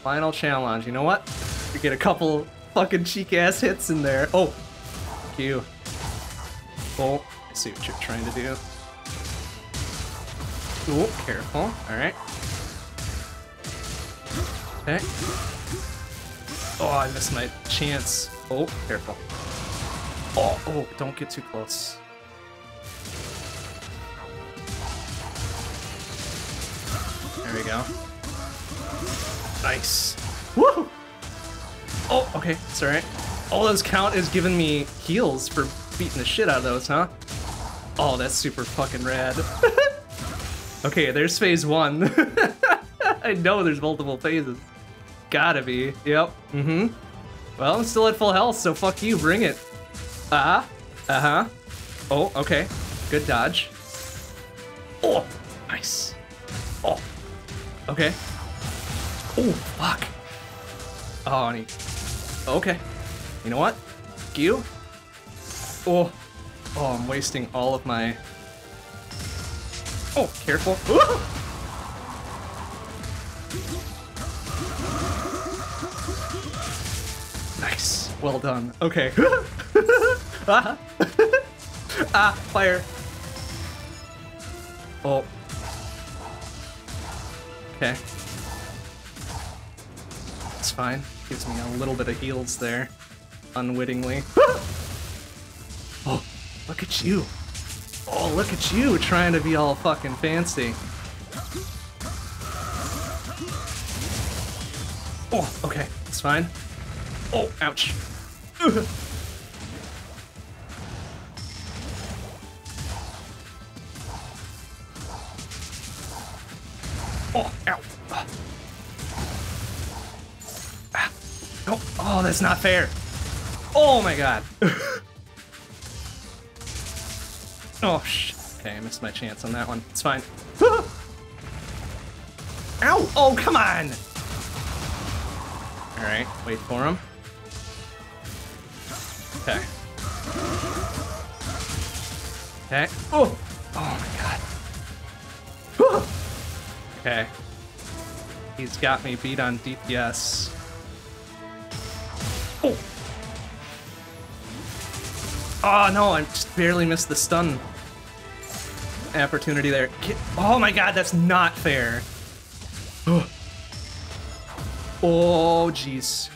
Final challenge. You know what? We get a couple fucking cheek-ass hits in there. Oh, you. Oh, I see what you're trying to do. Oh, careful. All right. Okay. Oh, I missed my chance. Oh, careful. Oh, oh, don't get too close. There we go. Nice. Woo! Oh, okay, it's alright. All those count is giving me heals for beating the shit out of those, huh? Oh, that's super fucking rad. okay, there's phase one. I know there's multiple phases. Gotta be. Yep. Mm-hmm. Well, I'm still at full health, so fuck you. Bring it. Uh-huh. Uh-huh. Oh, okay. Good dodge. Oh, nice. Oh. Okay. Oh, fuck. Oh, and he... Okay. You know what? You. Oh. Oh, I'm wasting all of my... Oh, careful. Nice. Well done. Okay. ah. ah, fire. Oh. Okay. It's fine. Gives me a little bit of heals there. Unwittingly. oh, look at you. Oh, look at you trying to be all fucking fancy. Oh, okay. It's fine. Oh, ouch. Ugh. Oh, ow. Ah. Oh, oh, that's not fair. Oh my god. oh, sh. Okay, I missed my chance on that one. It's fine. Ow! Oh, come on! Alright, wait for him. Okay. Okay. Oh! Oh my god. Whew. Okay. He's got me beat on DPS. Oh! Oh no, I just barely missed the stun opportunity there. Oh my god, that's not fair. Oh, jeez.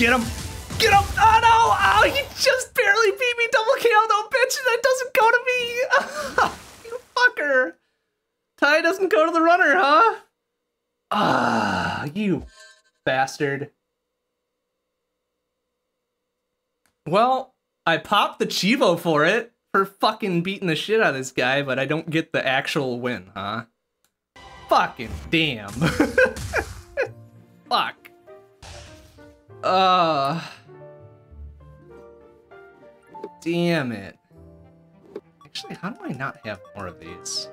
Get him! Get him! Oh no! Oh, he just barely beat me double KO though, bitch, and that doesn't go to me! you fucker! Tie doesn't go to the runner, huh? Ah, you bastard. Well, I popped the Chivo for it, for fucking beating the shit out of this guy, but I don't get the actual win, huh? Fucking damn. Fuck. Uh. Damn it. Actually, how do I not have more of these?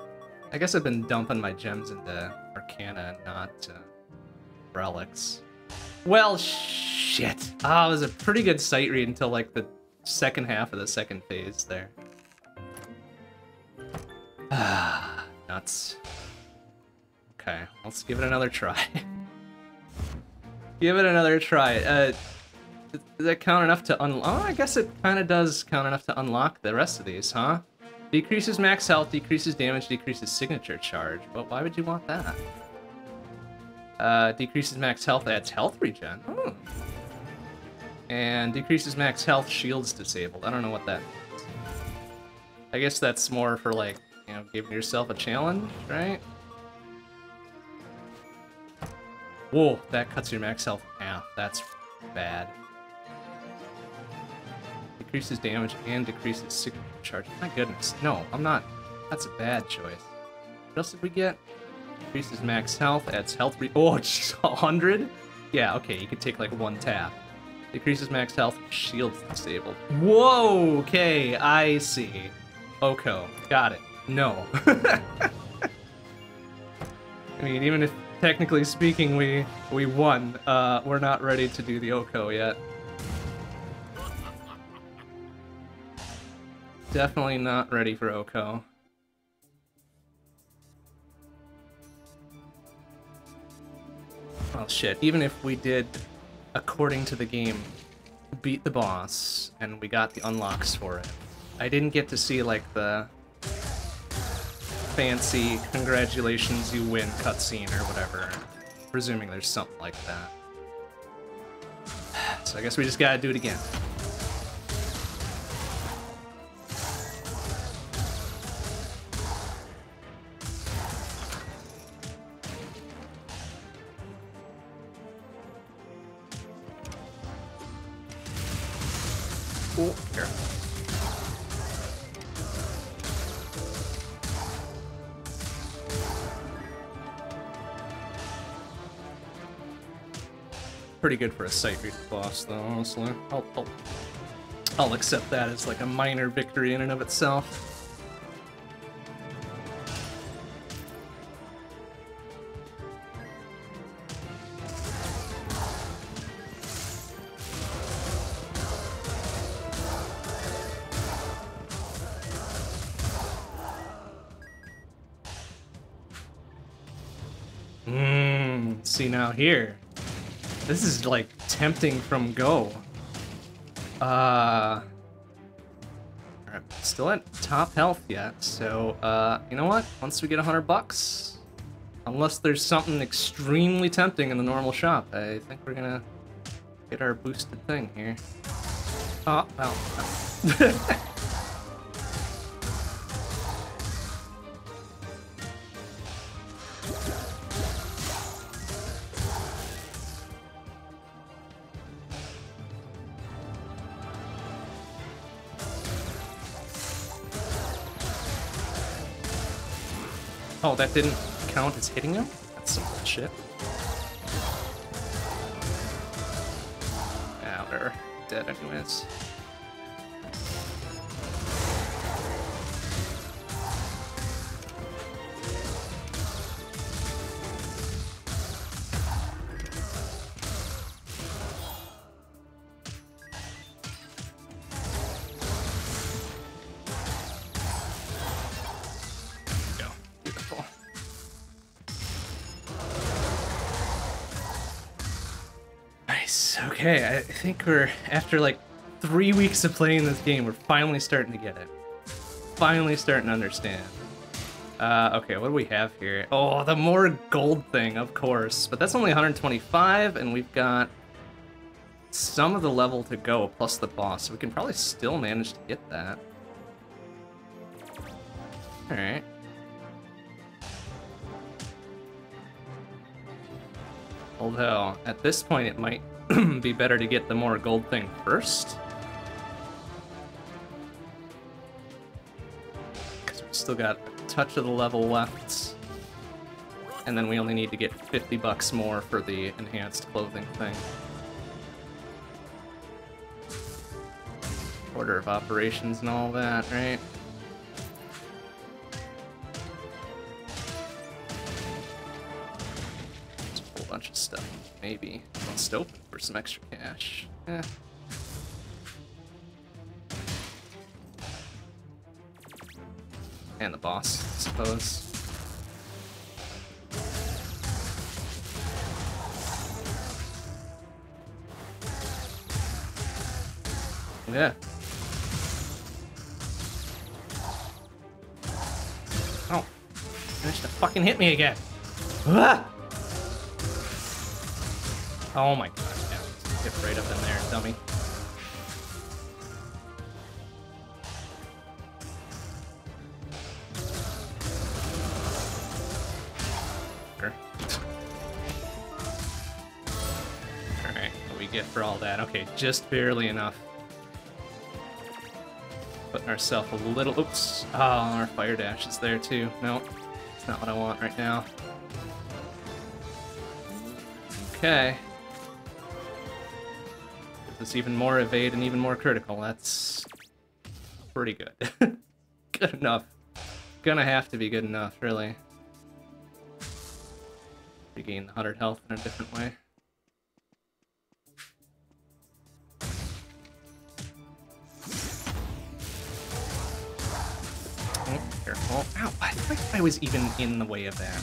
I guess I've been dumping my gems into Arcana not uh, relics. Well, shit. Ah, oh, it was a pretty good sight read until like the second half of the second phase there. Ah, nuts. Okay, let's give it another try. give it another try. Uh, does that count enough to unlock? Oh, I guess it kind of does count enough to unlock the rest of these, huh? Decreases max health, decreases damage, decreases signature charge. But why would you want that? Uh, decreases max health, adds health regen. Oh. And decreases max health, shields disabled. I don't know what that means. I guess that's more for like, you know, giving yourself a challenge, right? Whoa, that cuts your max health half. That's bad. Decreases damage and decreases signature charge. My goodness. No, I'm not. That's a bad choice. What else did we get? Increases max health, adds health re- Oh, 100? Yeah, okay, you can take like one tap. Decreases max health, shields disabled. Whoa, okay, I see. Oko, got it. No. I mean, even if technically speaking, we we won. Uh, we're not ready to do the Oko yet. Definitely not ready for Oko. Well, shit. Even if we did, according to the game, beat the boss and we got the unlocks for it, I didn't get to see like the fancy congratulations you win cutscene or whatever. Presuming there's something like that. So I guess we just gotta do it again. Good for a sight read boss, though, honestly. I'll, I'll, I'll accept that as like a minor victory in and of itself. Hmm, see now here. This is like tempting from go. Uh, still at top health yet, so uh, you know what? Once we get 100 bucks, unless there's something extremely tempting in the normal shop, I think we're gonna get our boosted thing here. Oh, well. Oh, that didn't count as hitting him? That's some bullshit. They're dead anyways. Think we're after like three weeks of playing this game, we're finally starting to get it. Finally starting to understand. Uh, okay, what do we have here? Oh, the more gold thing, of course. But that's only 125, and we've got some of the level to go, plus the boss. So we can probably still manage to get that. Alright. Although, at this point, it might be better to get the more gold thing first. Because we still got a touch of the level left. And then we only need to get 50 bucks more for the enhanced clothing thing. Order of operations and all that, right? Bunch of stuff. Maybe. Let's open for some extra cash. Eh. And the boss, I suppose. Yeah. Oh. Managed to fucking hit me again. Ah! Oh my god, yeah. Get right up in there, dummy. Alright, what we get for all that? Okay, just barely enough. Putting ourselves a little... Oops. Oh, our fire dash is there too. No, it's not what I want right now. Okay. This even more evade and even more critical. That's pretty good. good enough. Gonna have to be good enough, really. Regain the 100 health in a different way. Oh, careful. Ow, I, I was even in the way of that.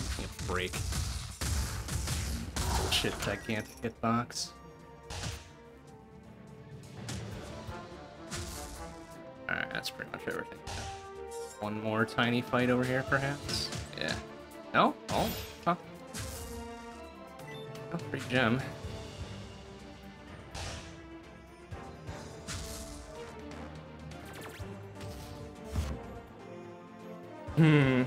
Break. Bullshit, gigantic hitbox. That's pretty much everything. One more tiny fight over here, perhaps? Yeah. No? Oh, huh. Oh, free gem. Hmm.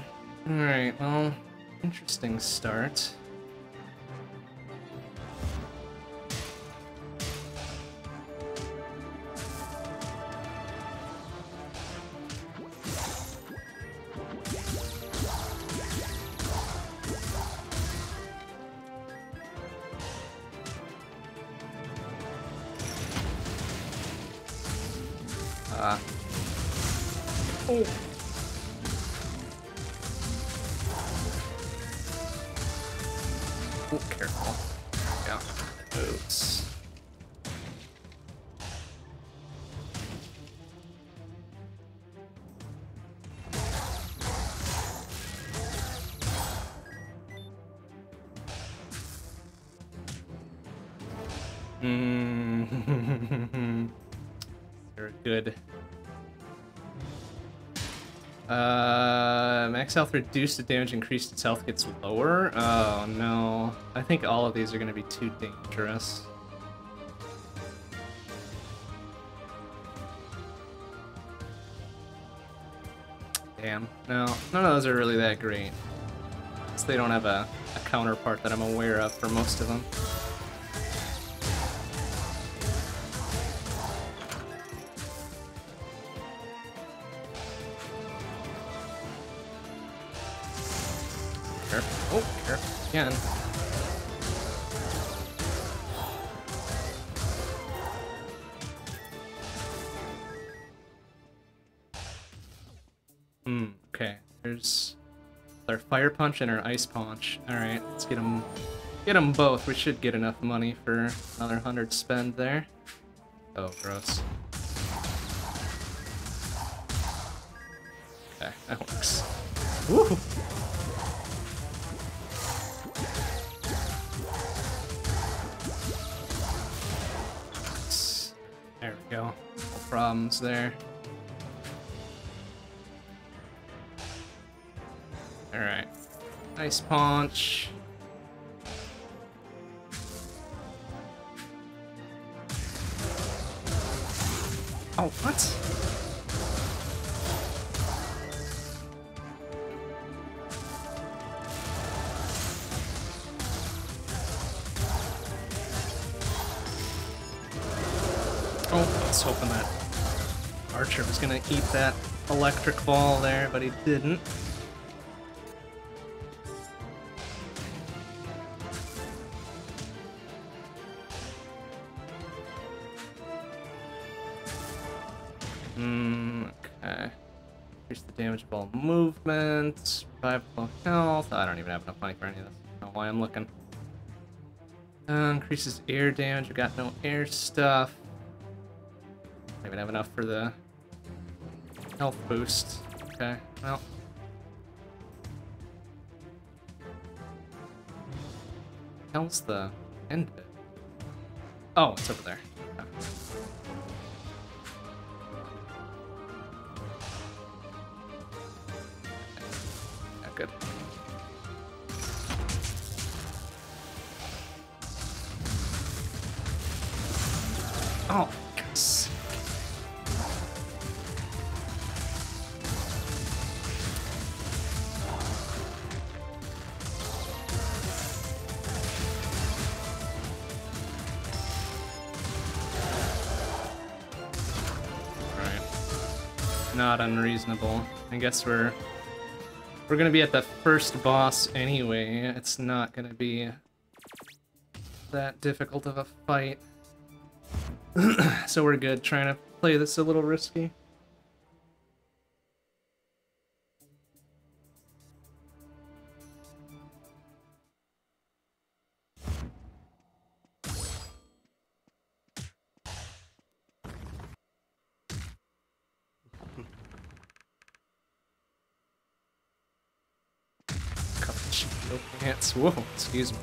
Alright, well, interesting start. Max health reduced the damage increased its health gets lower? Oh no. I think all of these are gonna be too dangerous. Damn. No, none of those are really that great. So they don't have a, a counterpart that I'm aware of for most of them. Careful. Oh, careful again. Hmm, okay. There's our fire punch and our ice punch. Alright, let's get them get them both. We should get enough money for another 100 spend there. Oh, gross. Okay, that works. Woo! Problems there. Alright. Nice punch. Oh, what? Oh, I was hoping that Archer was gonna eat that electric ball there, but he didn't. Hmm, okay. Increase the damage of all movement, survival health. I don't even have enough money for any of this. I don't know why I'm looking. Uh, increases air damage. We got no air stuff. Don't even have enough for the health boost. Okay, well. Hell's the end bit? Oh, it's over there. Good. Oh, Not unreasonable. I guess we're we're gonna be at the first boss anyway. It's not gonna be that difficult of a fight. so we're good. Trying to play this a little risky. Pants. Whoa, excuse me.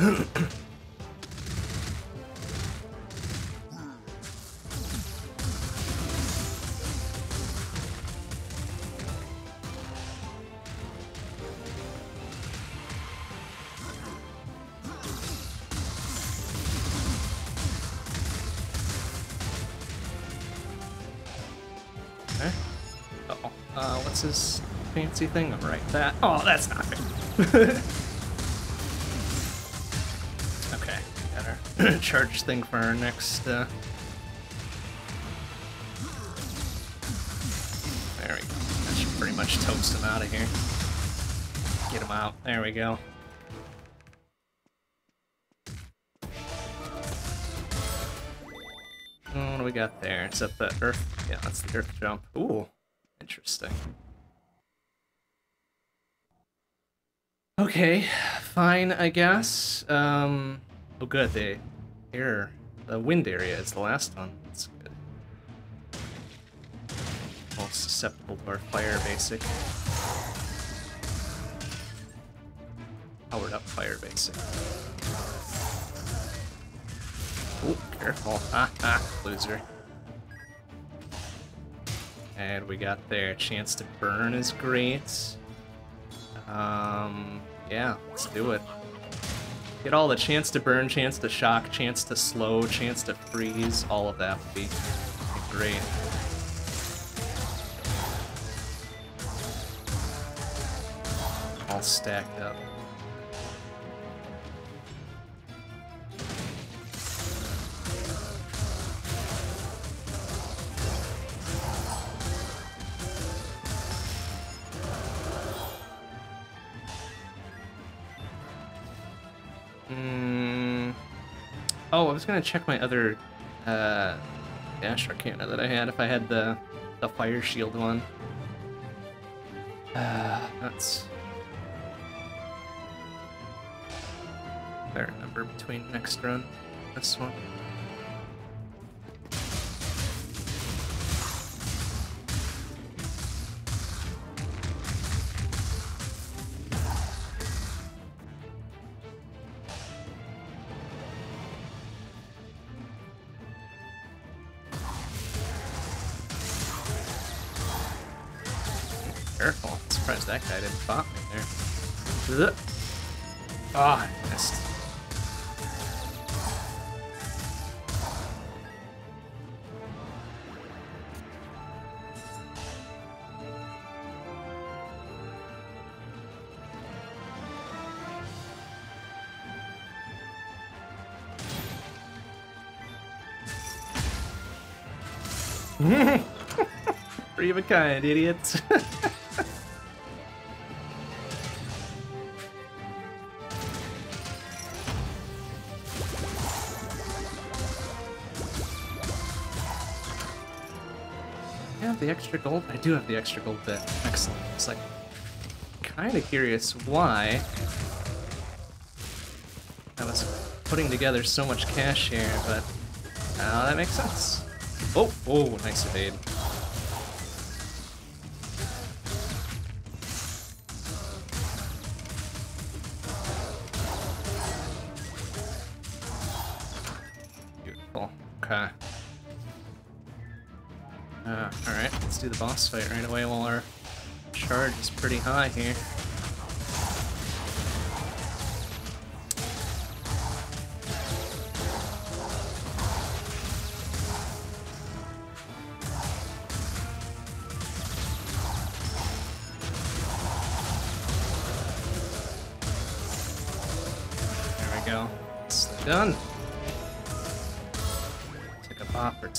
Uh fancy thing? I'm right. That. Oh, that's not fair. okay. Got our charge thing for our next. Uh... There we go. That should pretty much toast him out of here. Get him out. There we go. What do we got there? Is that the earth? Yeah, that's the earth jump. Ooh, Interesting. Okay, fine, I guess. Um, oh good, the air, the wind area is the last one. That's good. Most susceptible to our fire basic. Powered up fire basic. Oh, careful. Ah, ah, loser. And we got there. Chance to burn is great. Um, yeah, let's do it. Get all the chance to burn, chance to shock, chance to slow, chance to freeze, all of that would be, great. All stacked up. Was gonna check my other uh, Dash Arcana that I had if I had the the Fire Shield one. Uh, that's. I remember between next run, this one. Kind, idiots. I have the extra gold? I do have the extra gold bit. Excellent. It's like kind of curious why I was putting together so much cash here, but now that makes sense. Oh, oh, nice evade. Okay. Uh, alright, let's do the boss fight right away while our charge is pretty high here.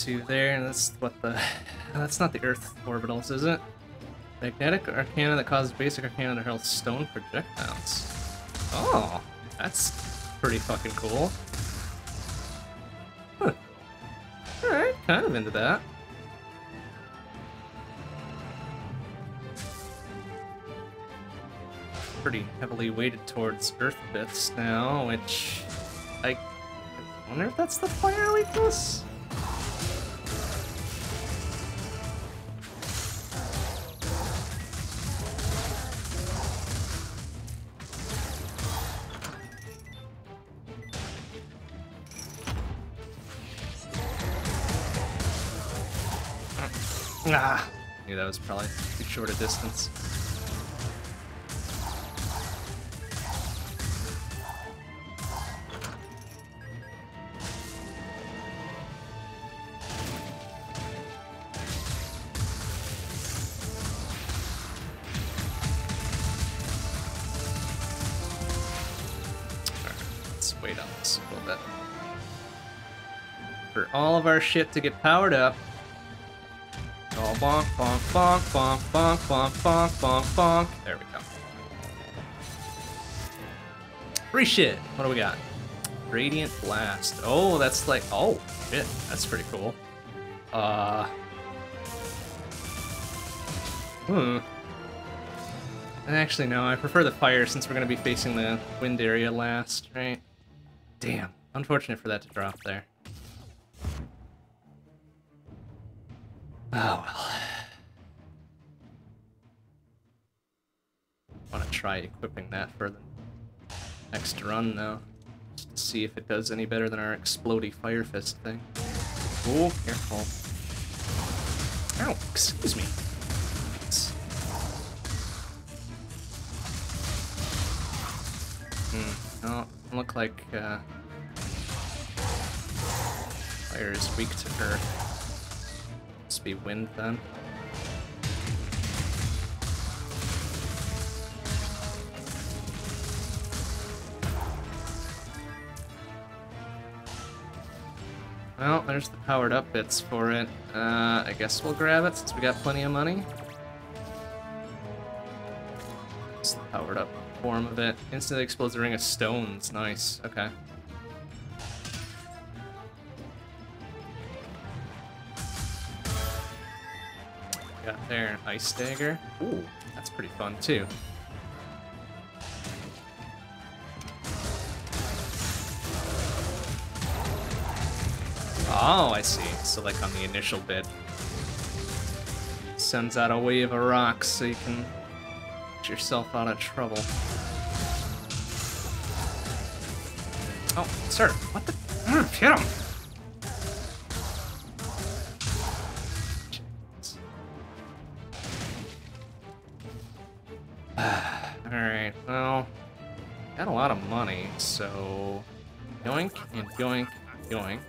Two there, and that's what the... That's not the Earth orbitals, is it? Magnetic Arcana that causes basic Arcana to hurl stone projectiles. Oh, that's pretty fucking cool. Huh. Alright, kind of into that. Pretty heavily weighted towards Earth bits now, which... I, wonder if that's the fire weakness? was probably too short a distance. for all of our shit to get powered up bonk, bonk, bonk, bonk, bonk, bonk, bonk, bonk, bonk. There we go. Free shit. What do we got? Radiant Blast. Oh, that's like, oh, shit. That's pretty cool. Uh. Hmm. Actually, no, I prefer the fire since we're going to be facing the wind area last, right? Damn. Unfortunate for that to drop there. Oh, well. Try equipping that for the next run, though. Just to see if it does any better than our explody fire fist thing. Oh, careful. Ow, excuse me. Hmm, no, look like, uh... Fire is weak to earth. Must be wind, then. Well, there's the powered up bits for it. Uh, I guess we'll grab it since we got plenty of money. It's the powered up form of it. Instantly explodes a ring of stones. Nice. Okay. Got there an ice dagger. Ooh, that's pretty fun too. Oh, I see. So like on the initial bit, sends out a wave of rocks so you can get yourself out of trouble. Oh, sir, what the? Mm, hit him! Alright, well, got a lot of money, so yoink and yoink, yoink.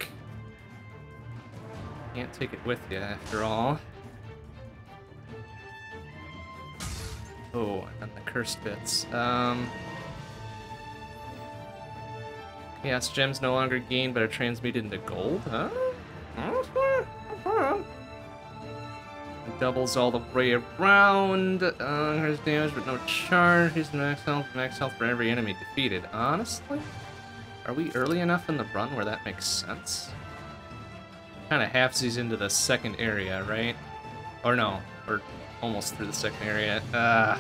Can't take it with you, after all. Oh, and the cursed bits. Um... Chaos gems no longer gained, but are transmuted into gold, huh? Doubles all the way around. Uh, here's damage, but no charge. Here's max health, max health for every enemy defeated. Honestly? Are we early enough in the run where that makes sense? Kind of halfsies into the second area, right? Or no, or almost through the second area. Uh,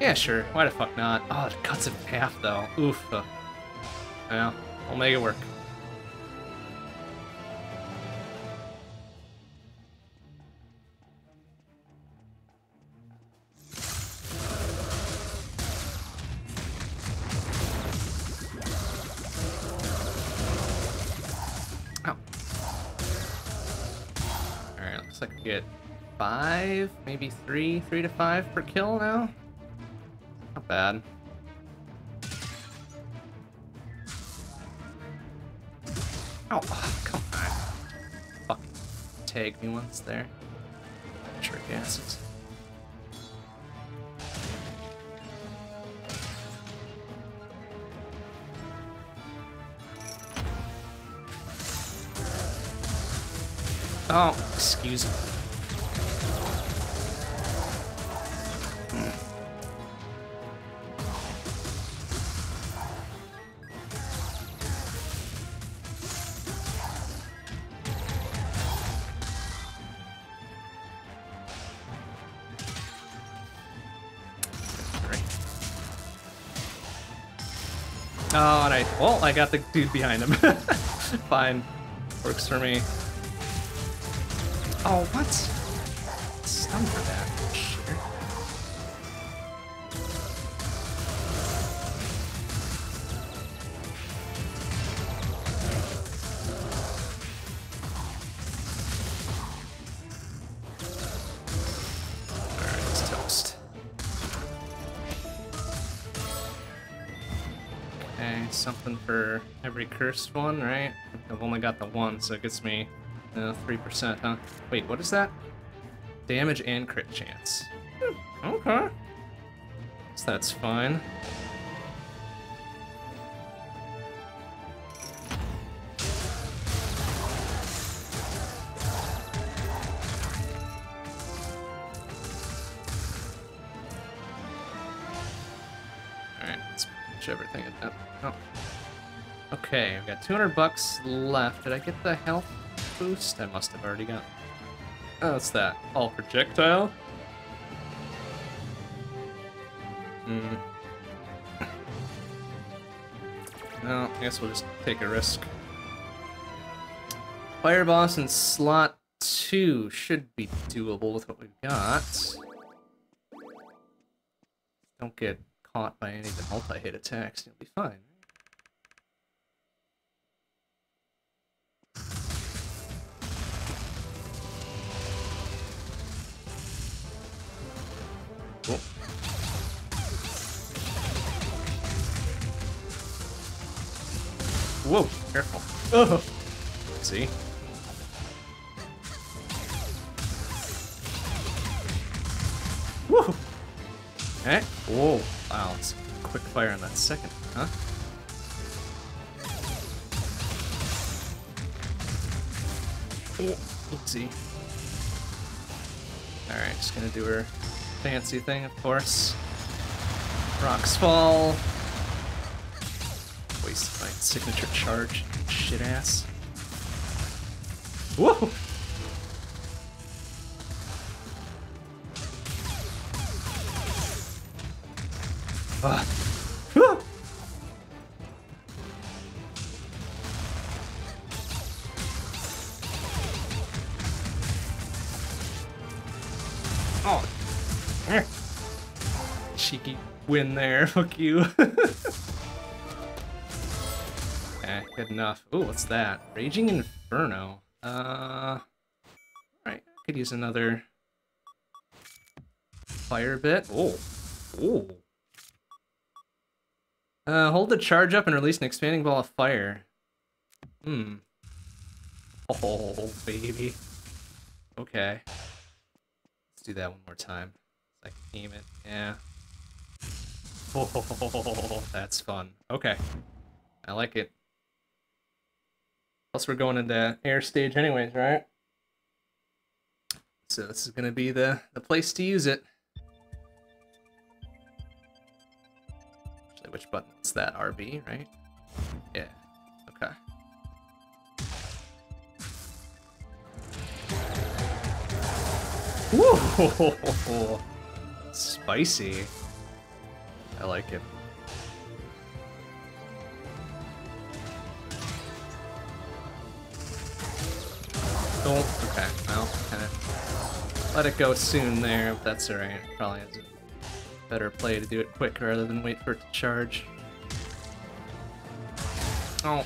yeah, sure. Why the fuck not? Oh, it cuts in half, though. Oof. Well, we'll make it work. Maybe three, three to five per kill now. Not bad. Oh, come on. Fuck. Tag me once there. Sure. Oh, excuse me. I... Got the dude behind him. Fine. Works for me. Oh, what? Stun for that. Every cursed one, right? I've only got the one, so it gets me 3%, uh, huh? Wait, what is that? Damage and crit chance. Hmm, okay. So that's fine. Okay, I've got 200 bucks left. Did I get the health boost? I must have already got Oh, what's that? All projectile? Hmm. No, I guess we'll just take a risk. Fire boss in slot 2 should be doable with what we've got. Don't get caught by any of the multi-hit attacks, you'll be fine. Cool. Whoa, careful. Oh. See? Woo! Okay. Whoa. Wow, it's quick fire on that second, huh? Oh, Oopsie. Alright, just gonna do her fancy thing, of course. Rocks fall. Waste my signature charge, shit ass. Whoa! Ah. Win there, fuck you. okay, good enough. Ooh, what's that? Raging Inferno. Uh, right, I could use another fire bit. Oh, oh. Uh, hold the charge up and release an expanding ball of fire. Hmm. Oh, baby. Okay. Let's do that one more time. I can aim it. Yeah. Oh, that's fun. Okay. I like it. Plus, we're going into air stage anyways, right? So this is gonna be the the place to use it. Actually, which button is that? RB, right? Yeah. Okay. Woo! Spicy. I like it. Don't. Okay, well, kind of let it go soon there, but that's alright. Probably is a better play to do it quick rather than wait for it to charge. Oh.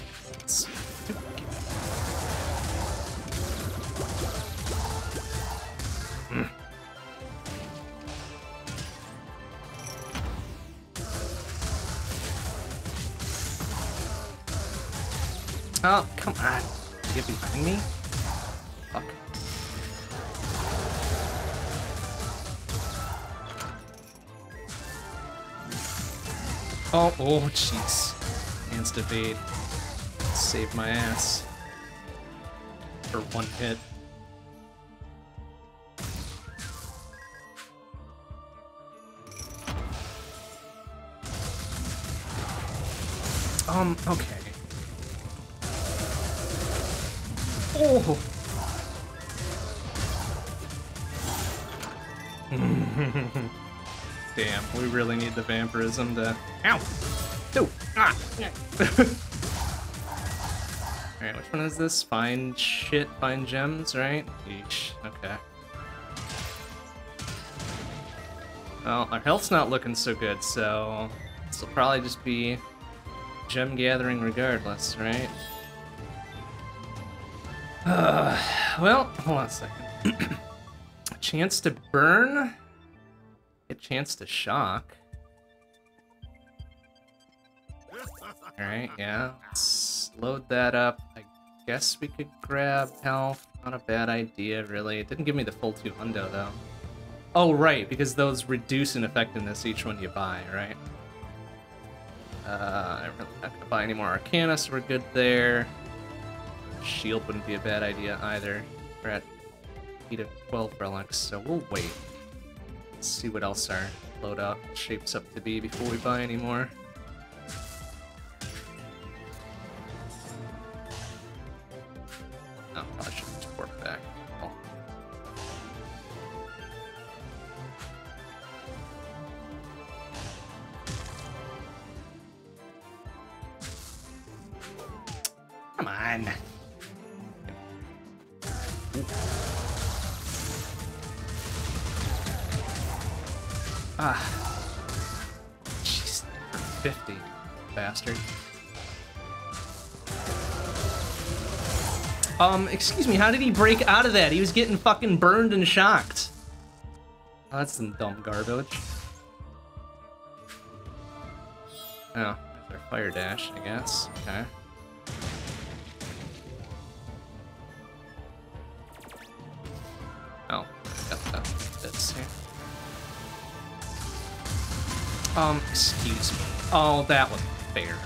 Oh, come on. Get behind me? Fuck. Oh, oh, jeez. Hands evade. Save my ass. For one hit. Um, okay. Oh! Damn, we really need the vampirism to. Ow! No! Ah! Alright, which one is this? Find shit, find gems, right? Yeesh. Okay. Well, our health's not looking so good, so this will probably just be gem gathering regardless, right? Uh, well, hold on a second. a chance to burn? A chance to shock. Alright, yeah. Let's load that up. I guess we could grab health. Not a bad idea, really. It didn't give me the full 2 hundo, though. Oh, right, because those reduce in effectiveness each one you buy, right? Uh, I'm not gonna buy any more Arcana, so we're good there. Shield wouldn't be a bad idea either. We're at 8 of 12 relics, so we'll wait. Let's see what else our loadout shapes up to be before we buy any more. Excuse me, how did he break out of that? He was getting fucking burned and shocked. Oh, that's some dumb garbage. Oh, our fire dash, I guess. Okay. Oh, got the bits here. Um, excuse me. Oh, that was fair.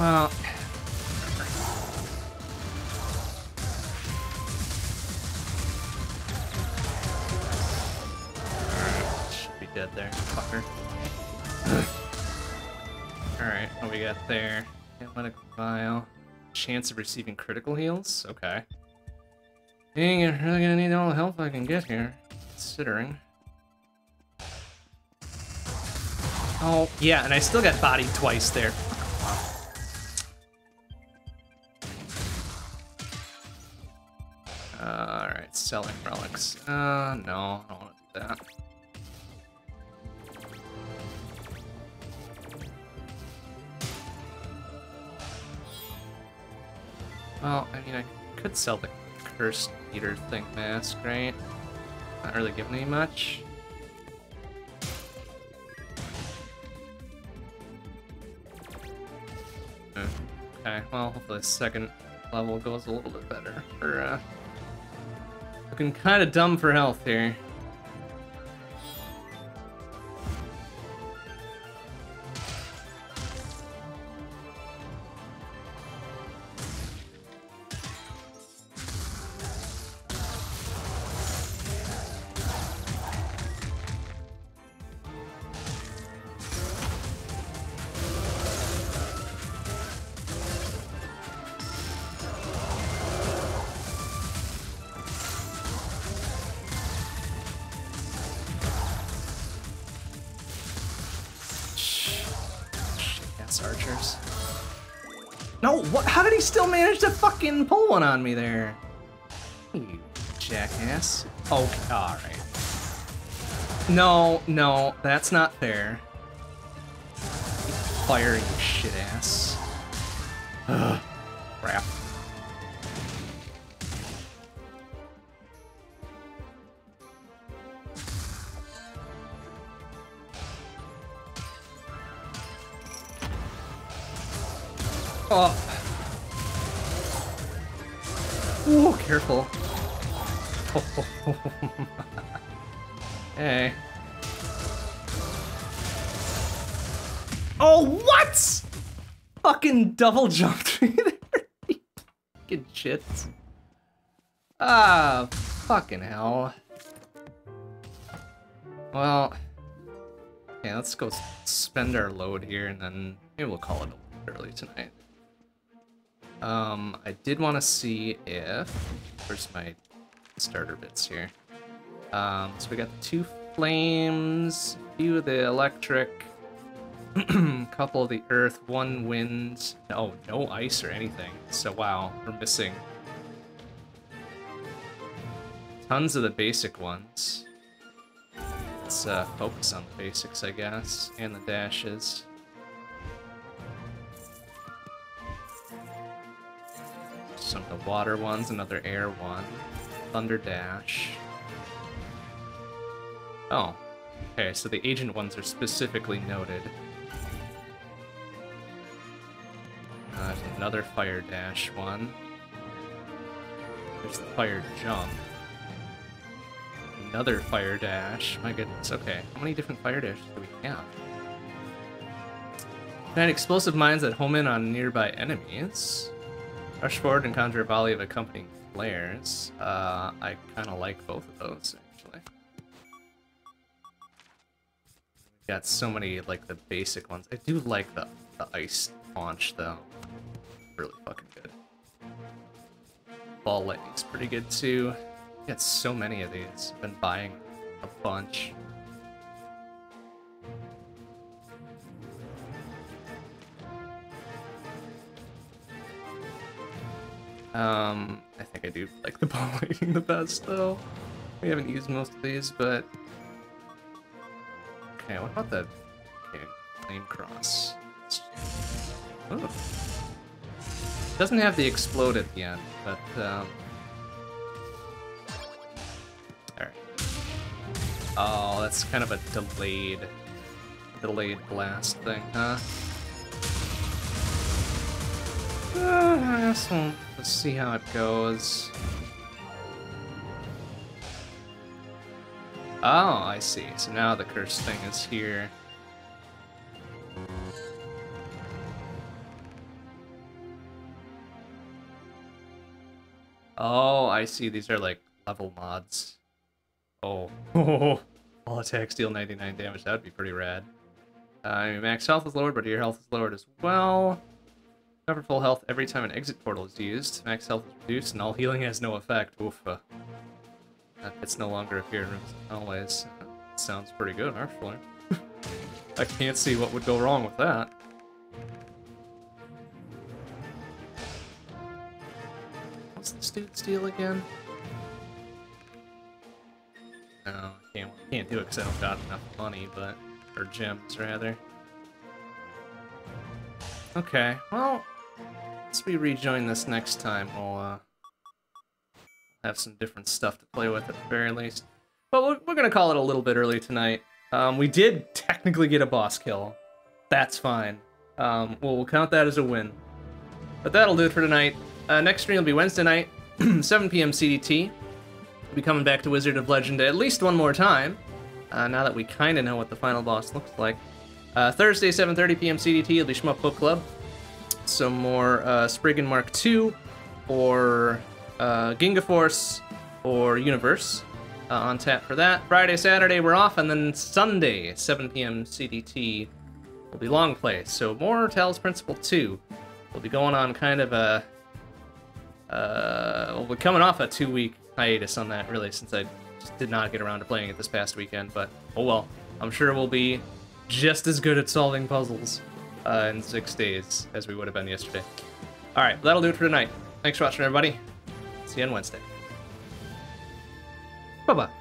Well... Should be dead there, fucker. Alright, what we got there? Athletic vial. Chance of receiving critical heals? Okay. Dang, I'm really gonna need all the help I can get here. Considering. Oh, yeah, and I still got bodied twice there. Selling relics. Uh, no, I don't want to do that. Well, I mean, I could sell the Cursed Eater thing mask, right? Not really giving me much. Okay, well, hopefully the second level goes a little bit better. We're, uh, looking kind of dumb for health here. One on me there? You jackass. Okay, alright. No, no, that's not fair. Fire, you double jumped me there. fucking shit. Ah, fucking hell. Well, yeah, let's go spend our load here and then maybe we'll call it early tonight. Um, I did want to see if... Where's my starter bits here? Um, so we got two flames, a few of the electric, couple of the earth, one wind. No, no ice or anything. So wow, we're missing tons of the basic ones. Let's uh, focus on the basics, I guess, and the dashes. Some of the water ones, another air one. Thunder Dash. Oh. Okay, so the agent ones are specifically noted. Uh, another Fire Dash one. There's the Fire Jump. Another Fire Dash. My goodness, okay. How many different Fire Dashes do we have? Nine explosive mines that home in on nearby enemies. Rush forward and conjure a volley of accompanying flares. Uh, I kind of like both of those, actually. Got so many, like, the basic ones. I do like the, the ice launch, though. Really fucking good. Ball lightning's pretty good, too. Got so many of these. Been buying a bunch. Um, I think I do like the ball lightning the best, though. We haven't used most of these, but... Okay, what about the... Flame cross. Doesn't have the explode at the end, but, um... Alright. Oh, that's kind of a delayed... Delayed blast thing, huh? Uh, so let's see how it goes. Oh, I see. So now the curse thing is here. Oh, I see. These are like level mods. Oh. All attacks deal 99 damage. That would be pretty rad. Uh, max health is lowered, but your health is lowered as well. Cover full health every time an exit portal is used. Max health is reduced, and all healing has no effect. Oof. Uh, it's no longer appear in rooms always. sounds pretty good, actually. I can't see what would go wrong with that. Deal again? No, I can't, can't do it because I don't got enough money, but... Or gems, rather. Okay, well... Once we rejoin this next time, we'll, uh... Have some different stuff to play with at the very least. But we're, we're gonna call it a little bit early tonight. Um, we did technically get a boss kill. That's fine. Um, well, we'll count that as a win. But that'll do it for tonight. Uh, next stream will be Wednesday night, 7 p.m. CDT. We'll be coming back to Wizard of Legend at least one more time, uh, now that we kind of know what the final boss looks like. Uh, Thursday, 7.30 p.m. CDT, will be Shmup Book Club. Some more uh, Spriggan Mark II, or uh, Ginga Force, or Universe uh, on tap for that. Friday, Saturday, we're off, and then Sunday, 7 p.m. CDT, will be Long Play. So more Talos Principle 2. We'll be going on kind of a uh, well, we're coming off a two-week hiatus on that, really, since I just did not get around to playing it this past weekend. But oh well, I'm sure we'll be just as good at solving puzzles uh, in six days as we would have been yesterday. All right, that'll do it for tonight. Thanks for watching, everybody. See you on Wednesday. Bye bye.